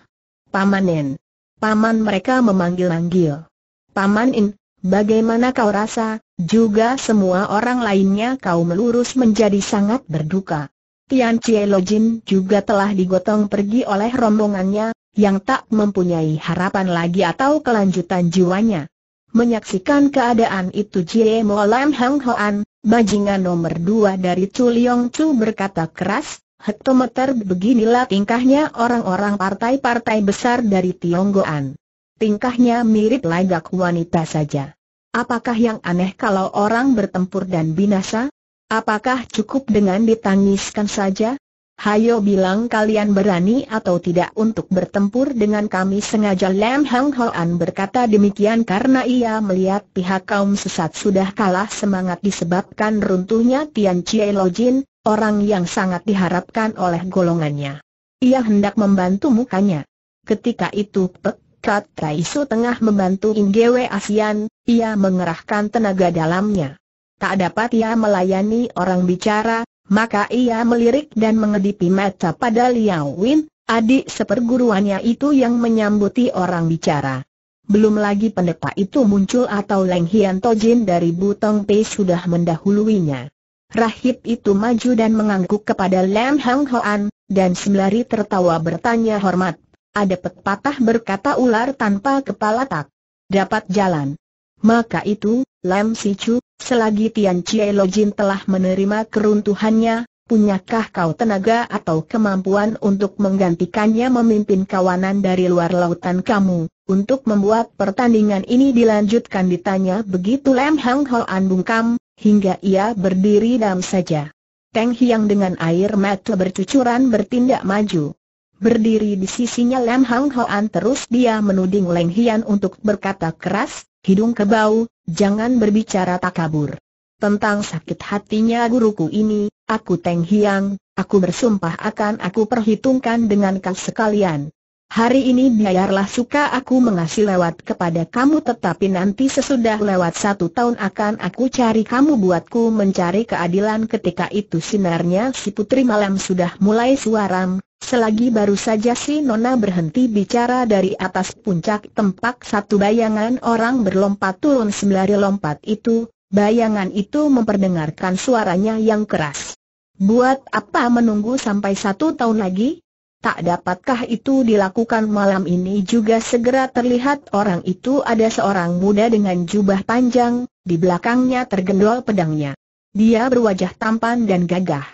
Pamanen. Paman mereka memanggil-manggil. Paman In, bagaimana kau rasa, juga semua orang lainnya kau melurus menjadi sangat berduka. Tian Chie Lojin juga telah digotong pergi oleh rombongannya, yang tak mempunyai harapan lagi atau kelanjutan jiwanya. Menyaksikan keadaan itu Jie Mo Lam Hang Hoan, bajingan nomor dua dari Chu Leong Chu berkata keras, hektometer beginilah tingkahnya orang-orang partai-partai besar dari Tionggoan. Tingkahnya mirip lagak wanita saja. Apakah yang aneh kalau orang bertempur dan binasa? Apakah cukup dengan ditangiskan saja? Hayo bilang kalian berani atau tidak untuk bertempur dengan kami sengaja Lam Hang Hoan berkata demikian karena ia melihat pihak kaum sesat sudah kalah semangat disebabkan runtuhnya Tian Chie Lojin, orang yang sangat diharapkan oleh golongannya. Ia hendak membantu mukanya. Ketika itu Pek Kat Taisu tengah membantu Inggewe Asian, ia mengerahkan tenaga dalamnya. Tak dapat ia melayani orang bicara, maka ia melirik dan mengedipi mata pada Liao Win, adik seperguruannya itu yang menyambuti orang bicara. Belum lagi pendeta itu muncul atau Leng Hian Tojin dari Butong Pei sudah mendahuluinya. Rahib itu maju dan mengangguk kepada Lam Hang Hoan, dan sembari tertawa bertanya hormat. Ada pepatah berkata ular tanpa kepala tak dapat jalan. Maka itu, Lam Si Chu, selagi Tian Chie Jin telah menerima keruntuhannya, punyakah kau tenaga atau kemampuan untuk menggantikannya memimpin kawanan dari luar lautan kamu, untuk membuat pertandingan ini dilanjutkan ditanya begitu Lam Hang An bungkam, hingga ia berdiri dalam saja. Teng Hiang dengan air mata bercucuran bertindak maju. Berdiri di sisinya Lam Hang An terus dia menuding Leng Hian untuk berkata keras, hidung kebau, jangan berbicara takabur. Tentang sakit hatinya guruku ini, aku Teng Hiang, aku bersumpah akan aku perhitungkan dengan kau sekalian. Hari ini biarlah suka aku mengasih lewat kepada kamu tetapi nanti sesudah lewat satu tahun akan aku cari kamu buatku mencari keadilan ketika itu sinarnya si putri malam sudah mulai suaram, Selagi baru saja si Nona berhenti bicara dari atas puncak tempat satu bayangan orang berlompat turun sembari lompat itu, bayangan itu memperdengarkan suaranya yang keras. Buat apa menunggu sampai satu tahun lagi? Tak dapatkah itu dilakukan malam ini juga segera terlihat orang itu ada seorang muda dengan jubah panjang, di belakangnya tergendol pedangnya. Dia berwajah tampan dan gagah.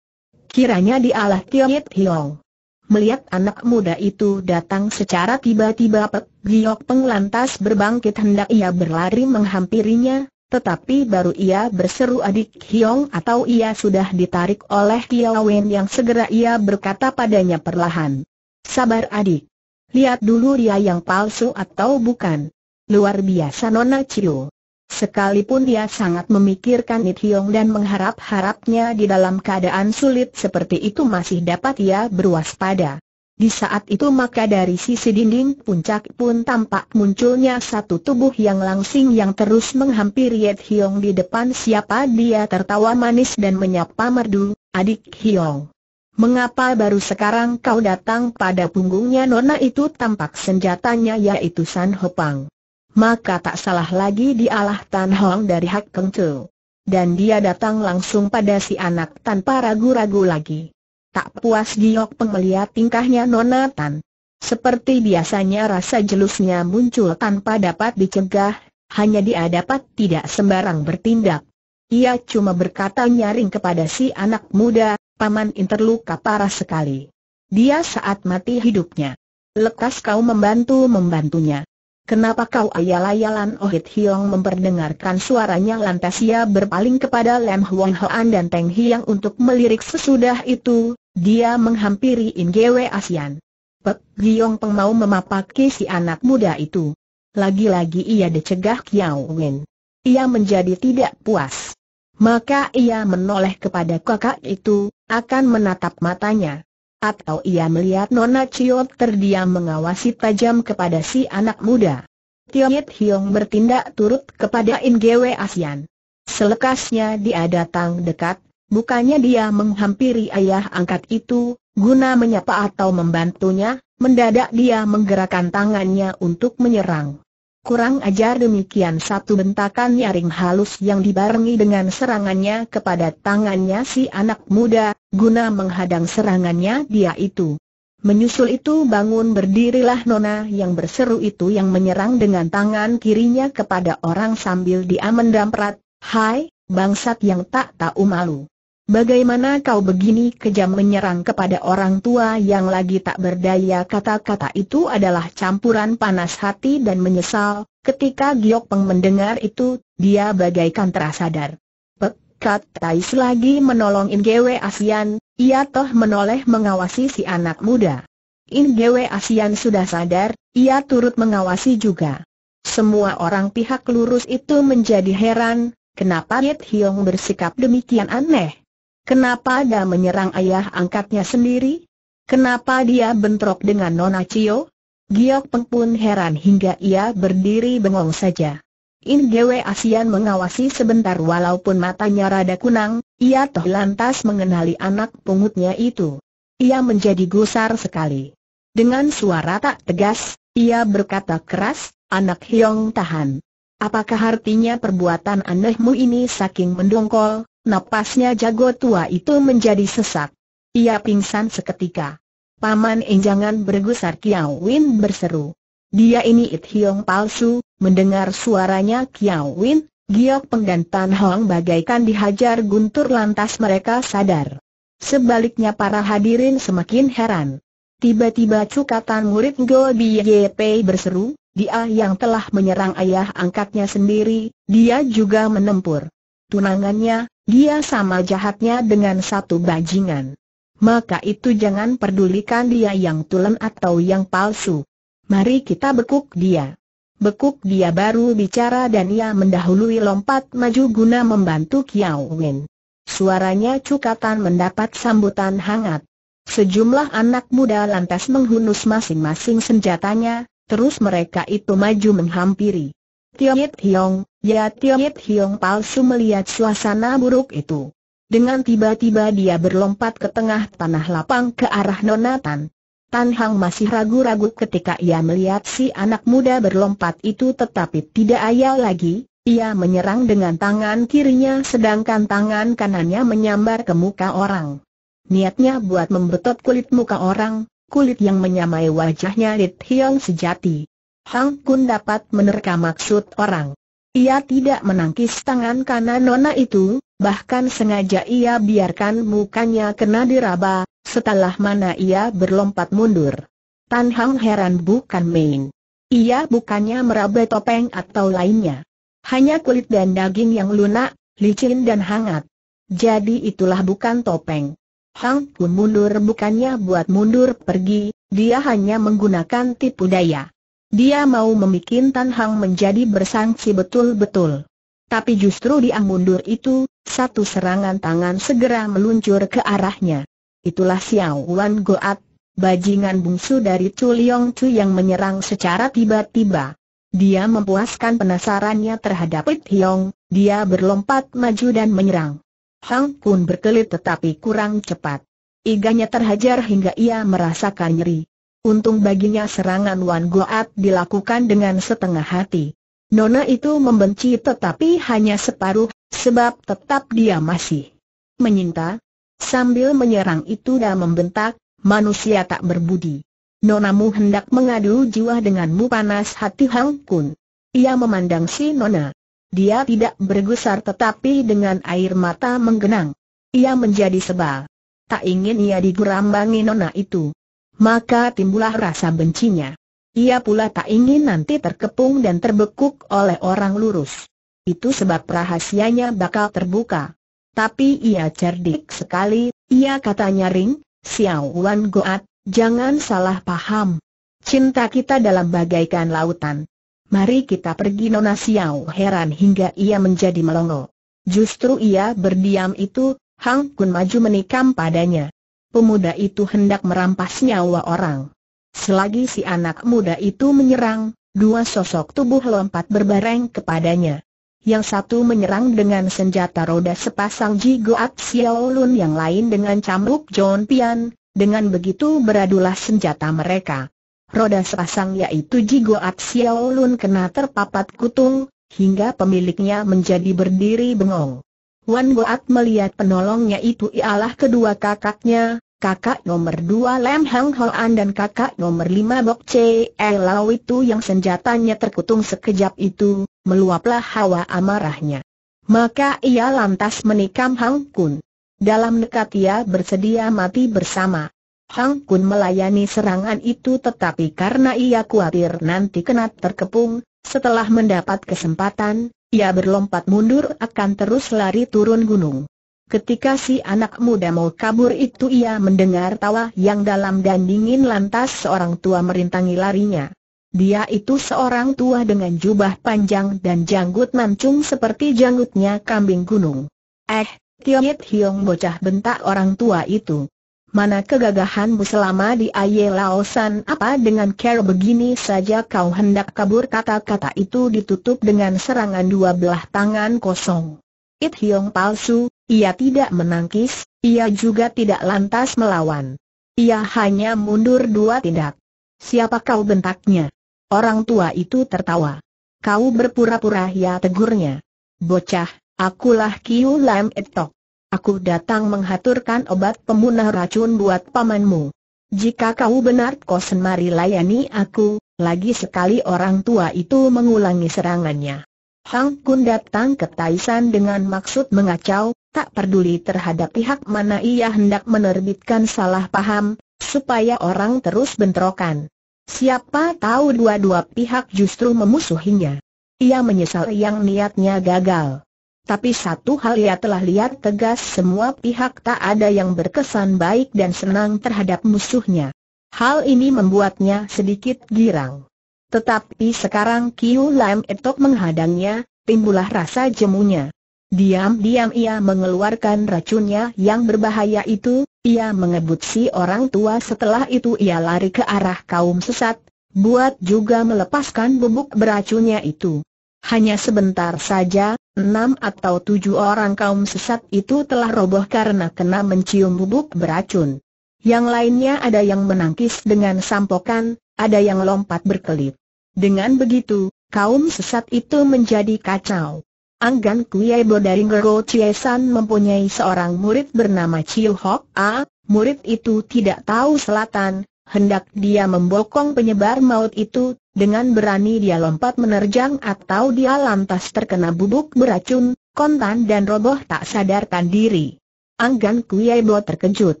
Kiranya dialah Tiongit Hiong. Melihat anak muda itu datang secara tiba-tiba Pek Giok Peng lantas berbangkit hendak ia berlari menghampirinya, tetapi baru ia berseru adik Hiong atau ia sudah ditarik oleh Wen yang segera ia berkata padanya perlahan. Sabar adik. Lihat dulu dia yang palsu atau bukan. Luar biasa Nona Cio. Sekalipun dia sangat memikirkan It Hiong dan mengharap-harapnya di dalam keadaan sulit seperti itu masih dapat ia berwaspada. Di saat itu maka dari sisi dinding puncak pun tampak munculnya satu tubuh yang langsing yang terus menghampiri It Hiong di depan siapa dia tertawa manis dan menyapa merdu, adik Hiong. Mengapa baru sekarang kau datang pada punggungnya nona itu tampak senjatanya yaitu San Hopang maka tak salah lagi dialah Tan Hong dari Hak Keng Chou. Dan dia datang langsung pada si anak tanpa ragu-ragu lagi. Tak puas Giok Peng melihat tingkahnya Nona Tan. Seperti biasanya rasa jelusnya muncul tanpa dapat dicegah, hanya dia dapat tidak sembarang bertindak. Ia cuma berkata nyaring kepada si anak muda, paman interluka parah sekali. Dia saat mati hidupnya. Lekas kau membantu membantunya. Kenapa kau ayal-ayalan Ohit Hiong memperdengarkan suaranya lantas ia berpaling kepada Lem Huang Hoan dan Teng Hiang untuk melirik sesudah itu, dia menghampiri In Gwe Asian. Pek Giong Peng mau memapaki si anak muda itu. Lagi-lagi ia dicegah Kiao Wen. Ia menjadi tidak puas. Maka ia menoleh kepada kakak itu, akan menatap matanya. Atau ia melihat Nona Chiot terdiam mengawasi tajam kepada si anak muda. Tiongit Hiong bertindak turut kepada In Gwe Asian. Selekasnya dia datang dekat, bukannya dia menghampiri ayah angkat itu, guna menyapa atau membantunya, mendadak dia menggerakkan tangannya untuk menyerang. Kurang ajar demikian satu bentakan nyaring halus yang dibarengi dengan serangannya kepada tangannya si anak muda, guna menghadang serangannya dia itu. Menyusul itu bangun berdirilah Nona yang berseru itu yang menyerang dengan tangan kirinya kepada orang sambil dia mendamprat, Hai, bangsat yang tak tahu malu. Bagaimana kau begini kejam menyerang kepada orang tua yang lagi tak berdaya kata-kata itu adalah campuran panas hati dan menyesal, ketika Giok Peng mendengar itu, dia bagaikan terasadar. Pekat Tais lagi menolong Ingewe Asian, ia toh menoleh mengawasi si anak muda. In Gwe Asian sudah sadar, ia turut mengawasi juga. Semua orang pihak lurus itu menjadi heran, kenapa Yit Hiong bersikap demikian aneh? Kenapa dia menyerang ayah angkatnya sendiri? Kenapa dia bentrok dengan Nona Cio? Giok Peng pun heran hingga ia berdiri bengong saja. In Gwe Asian mengawasi sebentar walaupun matanya rada kunang, ia toh lantas mengenali anak pungutnya itu. Ia menjadi gusar sekali. Dengan suara tak tegas, ia berkata keras, anak Hyong tahan. Apakah artinya perbuatan anehmu ini saking mendongkol, napasnya jago tua itu menjadi sesak. Ia pingsan seketika. Paman Enjangan bergusar Kiao Win berseru. Dia ini It Hyong palsu, mendengar suaranya Kiao Win, Giok Peng dan Hong bagaikan dihajar guntur lantas mereka sadar. Sebaliknya para hadirin semakin heran. Tiba-tiba cukatan murid Go BYP berseru, dia yang telah menyerang ayah angkatnya sendiri, dia juga menempur. Tunangannya, dia sama jahatnya dengan satu bajingan. Maka itu jangan pedulikan dia yang tulen atau yang palsu. Mari kita bekuk dia. Bekuk dia baru bicara dan ia mendahului lompat maju guna membantu Kiao Wen. Suaranya cukatan mendapat sambutan hangat. Sejumlah anak muda lantas menghunus masing-masing senjatanya, terus mereka itu maju menghampiri. Tiongit Hiong, ya Tiongit Hiong palsu melihat suasana buruk itu. Dengan tiba-tiba dia berlompat ke tengah tanah lapang ke arah Nonatan. Tan Hang masih ragu-ragu ketika ia melihat si anak muda berlompat itu tetapi tidak ayal lagi, ia menyerang dengan tangan kirinya sedangkan tangan kanannya menyambar ke muka orang. Niatnya buat membetot kulit muka orang, kulit yang menyamai wajahnya Lit Hiong sejati. Hang Kun dapat menerka maksud orang. Ia tidak menangkis tangan kanan nona itu, bahkan sengaja ia biarkan mukanya kena diraba, setelah mana ia berlompat mundur. Tan Hang heran bukan main. Ia bukannya meraba topeng atau lainnya. Hanya kulit dan daging yang lunak, licin dan hangat. Jadi itulah bukan topeng. Hang pun mundur bukannya buat mundur pergi, dia hanya menggunakan tipu daya. Dia mau memikin Tan Hang menjadi bersangsi betul-betul. Tapi justru dia mundur itu, satu serangan tangan segera meluncur ke arahnya. Itulah Xiao Wan Goat, bajingan bungsu dari Chu Leong Chu yang menyerang secara tiba-tiba. Dia memuaskan penasarannya terhadap Hiong, dia berlompat maju dan menyerang. Hang Kun berkelit tetapi kurang cepat. Iganya terhajar hingga ia merasakan nyeri. Untung baginya serangan Wan Goat dilakukan dengan setengah hati. Nona itu membenci tetapi hanya separuh, sebab tetap dia masih menyinta. Sambil menyerang itu dan membentak, manusia tak berbudi. Nonamu hendak mengadu jiwa denganmu panas hati Hang Kun. Ia memandang si Nona. Dia tidak bergusar tetapi dengan air mata menggenang. Ia menjadi sebal. Tak ingin ia digerambangi nona itu. Maka timbullah rasa bencinya. Ia pula tak ingin nanti terkepung dan terbekuk oleh orang lurus. Itu sebab rahasianya bakal terbuka. Tapi ia cerdik sekali, ia kata nyaring, Xiao Wan Goat, jangan salah paham. Cinta kita dalam bagaikan lautan. Mari kita pergi Nona Xiao heran hingga ia menjadi melongo. Justru ia berdiam itu, Hang Kun maju menikam padanya. Pemuda itu hendak merampas nyawa orang. Selagi si anak muda itu menyerang, dua sosok tubuh lompat berbareng kepadanya. Yang satu menyerang dengan senjata roda sepasang Jigoat Xiao Lun yang lain dengan cambuk John Pian, dengan begitu beradulah senjata mereka roda sepasang yaitu Jigoat Xiao Lun kena terpapat kutung, hingga pemiliknya menjadi berdiri bengong. Wan Goat melihat penolongnya itu ialah kedua kakaknya, kakak nomor dua Lem Hang Hoan dan kakak nomor lima Bok Che Lau itu yang senjatanya terkutung sekejap itu, meluaplah hawa amarahnya. Maka ia lantas menikam Hang Kun. Dalam dekat ia bersedia mati bersama. Hang Kun melayani serangan itu tetapi karena ia khawatir nanti kena terkepung, setelah mendapat kesempatan, ia berlompat mundur akan terus lari turun gunung. Ketika si anak muda mau kabur itu ia mendengar tawa yang dalam dan dingin lantas seorang tua merintangi larinya. Dia itu seorang tua dengan jubah panjang dan janggut mancung seperti janggutnya kambing gunung. Eh, Tiongit Hiong bocah bentak orang tua itu. Mana kegagahanmu selama di Aye Laosan apa dengan care begini saja kau hendak kabur kata-kata itu ditutup dengan serangan dua belah tangan kosong. It Hiong palsu, ia tidak menangkis, ia juga tidak lantas melawan. Ia hanya mundur dua tindak. Siapa kau bentaknya? Orang tua itu tertawa. Kau berpura-pura ya tegurnya. Bocah, akulah Kiu Lam Etok. Aku datang menghaturkan obat pemunah racun buat pamanmu. Jika kau benar kau semari layani aku, lagi sekali orang tua itu mengulangi serangannya. Hang Kun datang ke Taisan dengan maksud mengacau, tak peduli terhadap pihak mana ia hendak menerbitkan salah paham, supaya orang terus bentrokan. Siapa tahu dua-dua pihak justru memusuhinya. Ia menyesal yang niatnya gagal. Tapi satu hal ia telah lihat tegas semua pihak tak ada yang berkesan baik dan senang terhadap musuhnya. Hal ini membuatnya sedikit girang. Tetapi sekarang Kiu Lam Etok menghadangnya, timbullah rasa jemunya. Diam-diam ia mengeluarkan racunnya yang berbahaya itu, ia mengebut si orang tua setelah itu ia lari ke arah kaum sesat, buat juga melepaskan bubuk beracunnya itu. Hanya sebentar saja, enam atau tujuh orang kaum sesat itu telah roboh karena kena mencium bubuk beracun. Yang lainnya ada yang menangkis dengan sampokan, ada yang lompat berkelit. Dengan begitu, kaum sesat itu menjadi kacau. Anggan Kuiebo dari Ngero Chiesan mempunyai seorang murid bernama Chiu Hok A, murid itu tidak tahu selatan, hendak dia membokong penyebar maut itu, dengan berani dia lompat menerjang atau dia lantas terkena bubuk beracun, kontan dan roboh tak sadarkan diri. Anggan Kuiebo terkejut.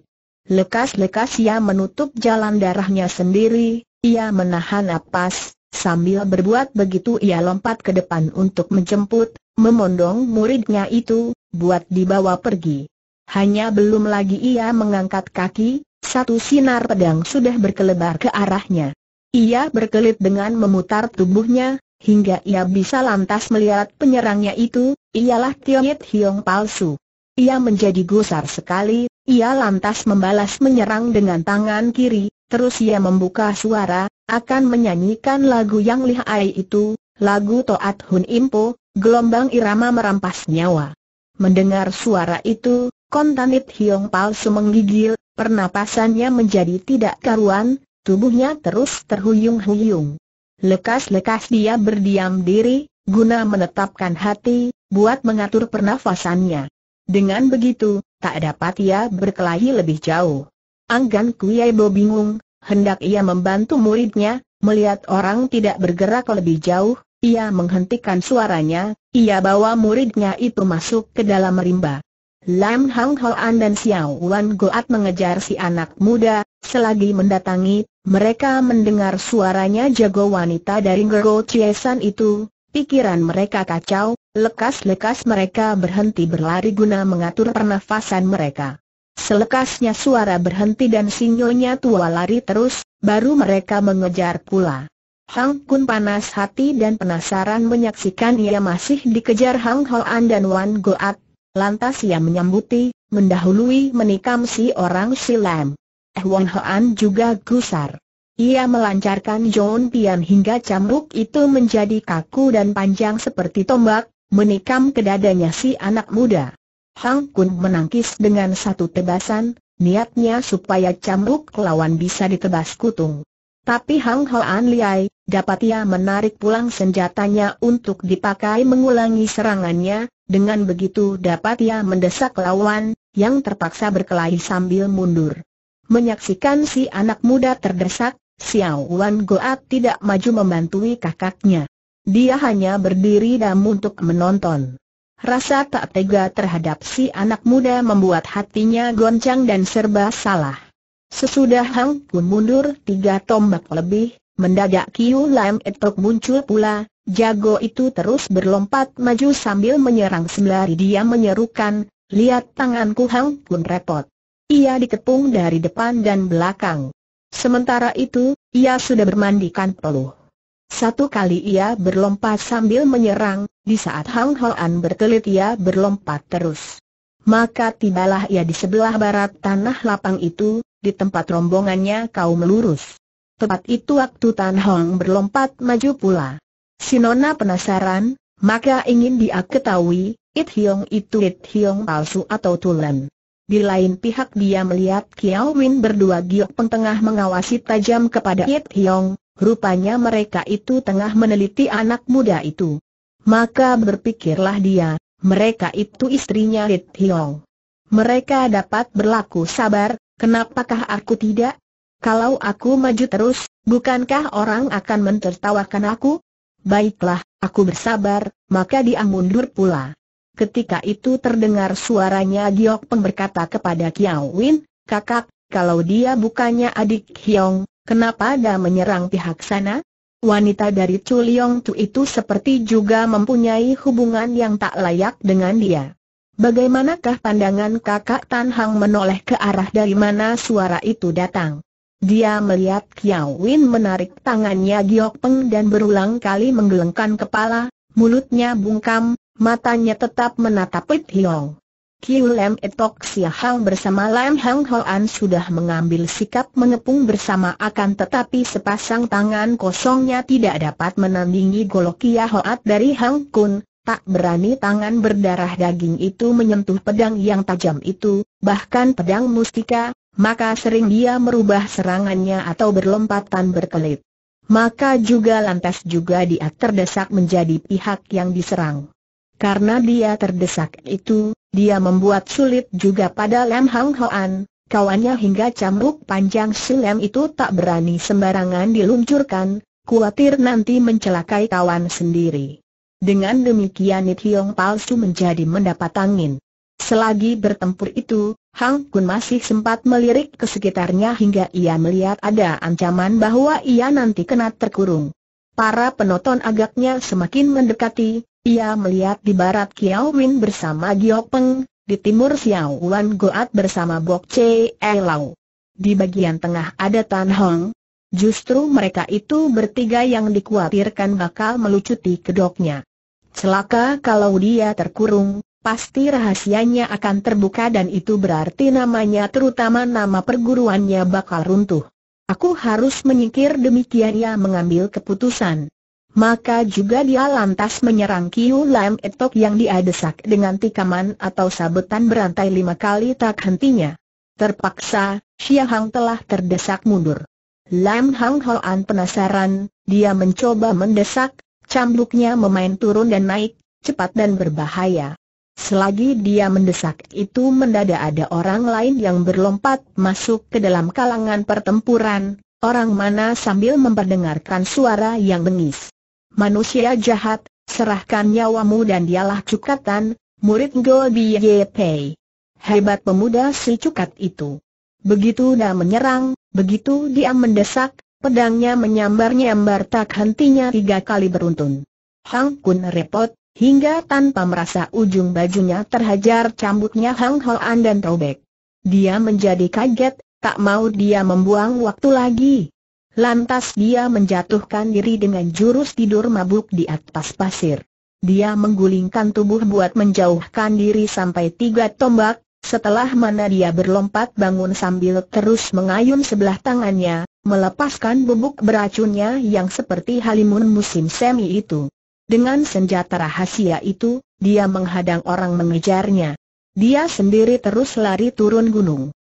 Lekas-lekas ia menutup jalan darahnya sendiri, ia menahan napas, sambil berbuat begitu ia lompat ke depan untuk menjemput, memondong muridnya itu, buat dibawa pergi. Hanya belum lagi ia mengangkat kaki, satu sinar pedang sudah berkelebar ke arahnya. Ia berkelit dengan memutar tubuhnya, hingga ia bisa lantas melihat penyerangnya itu, ialah Tiongit Hiong palsu. Ia menjadi gusar sekali, ia lantas membalas menyerang dengan tangan kiri, terus ia membuka suara, akan menyanyikan lagu yang lihai itu, lagu Toat Hun Impo, gelombang irama merampas nyawa. Mendengar suara itu, Kontanit Hiong palsu menggigil, pernapasannya menjadi tidak karuan, tubuhnya terus terhuyung-huyung. Lekas-lekas dia berdiam diri, guna menetapkan hati, buat mengatur pernafasannya. Dengan begitu, tak dapat ia berkelahi lebih jauh. Anggan Kuiebo bingung, hendak ia membantu muridnya, melihat orang tidak bergerak lebih jauh, ia menghentikan suaranya, ia bawa muridnya itu masuk ke dalam rimba. Lam Hang Hoan dan Xiao Wan Goat mengejar si anak muda, selagi mendatangi, mereka mendengar suaranya jago wanita dari Gergo Chiesan itu, Pikiran mereka kacau, lekas-lekas mereka berhenti berlari guna mengatur pernafasan mereka. Selekasnya suara berhenti dan sinyonya tua lari terus, baru mereka mengejar pula. Hang Kun panas hati dan penasaran menyaksikan ia masih dikejar Hang Hoan dan Wan Goat. Lantas ia menyambuti, mendahului menikam si orang silam. Eh Wan Hoan juga gusar. Ia melancarkan John Pian hingga cambuk itu menjadi kaku dan panjang seperti tombak, menikam ke dadanya si anak muda. Hang Kun menangkis dengan satu tebasan, niatnya supaya cambuk lawan bisa ditebas kutung. Tapi Hang Hoan Liai, dapat ia menarik pulang senjatanya untuk dipakai mengulangi serangannya, dengan begitu dapat ia mendesak lawan, yang terpaksa berkelahi sambil mundur. Menyaksikan si anak muda terdesak, Xiao Wan Goat tidak maju membantui kakaknya. Dia hanya berdiri dan untuk menonton. Rasa tak tega terhadap si anak muda membuat hatinya goncang dan serba salah. Sesudah Hang pun mundur tiga tombak lebih, mendadak Kiu Lam Etok muncul pula, jago itu terus berlompat maju sambil menyerang sembari dia menyerukan, lihat tanganku Hang pun repot. Ia dikepung dari depan dan belakang. Sementara itu, ia sudah bermandikan peluh. Satu kali ia berlompat sambil menyerang, di saat Hang Hoan berkelit ia berlompat terus. Maka tibalah ia di sebelah barat tanah lapang itu, di tempat rombongannya kaum melurus. Tepat itu waktu Tan Hong berlompat maju pula. Si Nona penasaran, maka ingin dia ketahui, It Hiong itu It Hiong palsu atau tulen. Di lain pihak dia melihat Kiao Win berdua giok pentengah mengawasi tajam kepada It Hiong, rupanya mereka itu tengah meneliti anak muda itu. Maka berpikirlah dia, mereka itu istrinya It Hiong. Mereka dapat berlaku sabar, kenapakah aku tidak? Kalau aku maju terus, bukankah orang akan mentertawakan aku? Baiklah, aku bersabar, maka dia mundur pula. Ketika itu terdengar suaranya Giok Peng berkata kepada Kiao Win, kakak, kalau dia bukannya adik Hyong, kenapa dia menyerang pihak sana? Wanita dari Chuliong Tu itu seperti juga mempunyai hubungan yang tak layak dengan dia. Bagaimanakah pandangan kakak Tan Hang menoleh ke arah dari mana suara itu datang? Dia melihat Kiao Win menarik tangannya Giok Peng dan berulang kali menggelengkan kepala, mulutnya bungkam, matanya tetap menatap Pit Hiong. Kiu Lem Etok Sia Hang bersama Lam Hang Hoan sudah mengambil sikap mengepung bersama akan tetapi sepasang tangan kosongnya tidak dapat menandingi Golokia Hoat dari Hang Kun, tak berani tangan berdarah daging itu menyentuh pedang yang tajam itu, bahkan pedang mustika, maka sering dia merubah serangannya atau berlompatan berkelit. Maka juga lantas juga dia terdesak menjadi pihak yang diserang. Karena dia terdesak itu, dia membuat sulit juga pada Lam Hang Hoan, kawannya hingga cambuk panjang si Lam itu tak berani sembarangan diluncurkan, khawatir nanti mencelakai kawan sendiri. Dengan demikian Nit Hiong palsu menjadi mendapat angin. Selagi bertempur itu, Hang Kun masih sempat melirik ke sekitarnya hingga ia melihat ada ancaman bahwa ia nanti kena terkurung. Para penonton agaknya semakin mendekati, ia melihat di barat Kiao Win bersama Giok Peng, di timur Xiao Wan Goat bersama Bok Che E Lau. Di bagian tengah ada Tan Hong. Justru mereka itu bertiga yang dikhawatirkan bakal melucuti kedoknya. Celaka kalau dia terkurung, pasti rahasianya akan terbuka dan itu berarti namanya terutama nama perguruannya bakal runtuh. Aku harus menyingkir demikian ia mengambil keputusan. Maka juga dia lantas menyerang Kiu Lam Etok yang dia desak dengan tikaman atau sabetan berantai lima kali tak hentinya. Terpaksa, Xia Hang telah terdesak mundur. Lam Hang Hoan penasaran, dia mencoba mendesak, cambuknya memain turun dan naik, cepat dan berbahaya. Selagi dia mendesak itu mendadak ada orang lain yang berlompat masuk ke dalam kalangan pertempuran, orang mana sambil memperdengarkan suara yang bengis. Manusia jahat, serahkan nyawamu dan dialah cukatan, murid Go Pei. Hebat pemuda si cukat itu. Begitu dia menyerang, begitu dia mendesak, pedangnya menyambar-nyambar tak hentinya tiga kali beruntun. Hang Kun repot, hingga tanpa merasa ujung bajunya terhajar cambuknya Hang Hoan dan robek. Dia menjadi kaget, tak mau dia membuang waktu lagi. Lantas dia menjatuhkan diri dengan jurus tidur mabuk di atas pasir. Dia menggulingkan tubuh buat menjauhkan diri sampai tiga tombak, setelah mana dia berlompat bangun sambil terus mengayun sebelah tangannya, melepaskan bubuk beracunnya yang seperti halimun musim semi itu. Dengan senjata rahasia itu, dia menghadang orang mengejarnya. Dia sendiri terus lari turun gunung.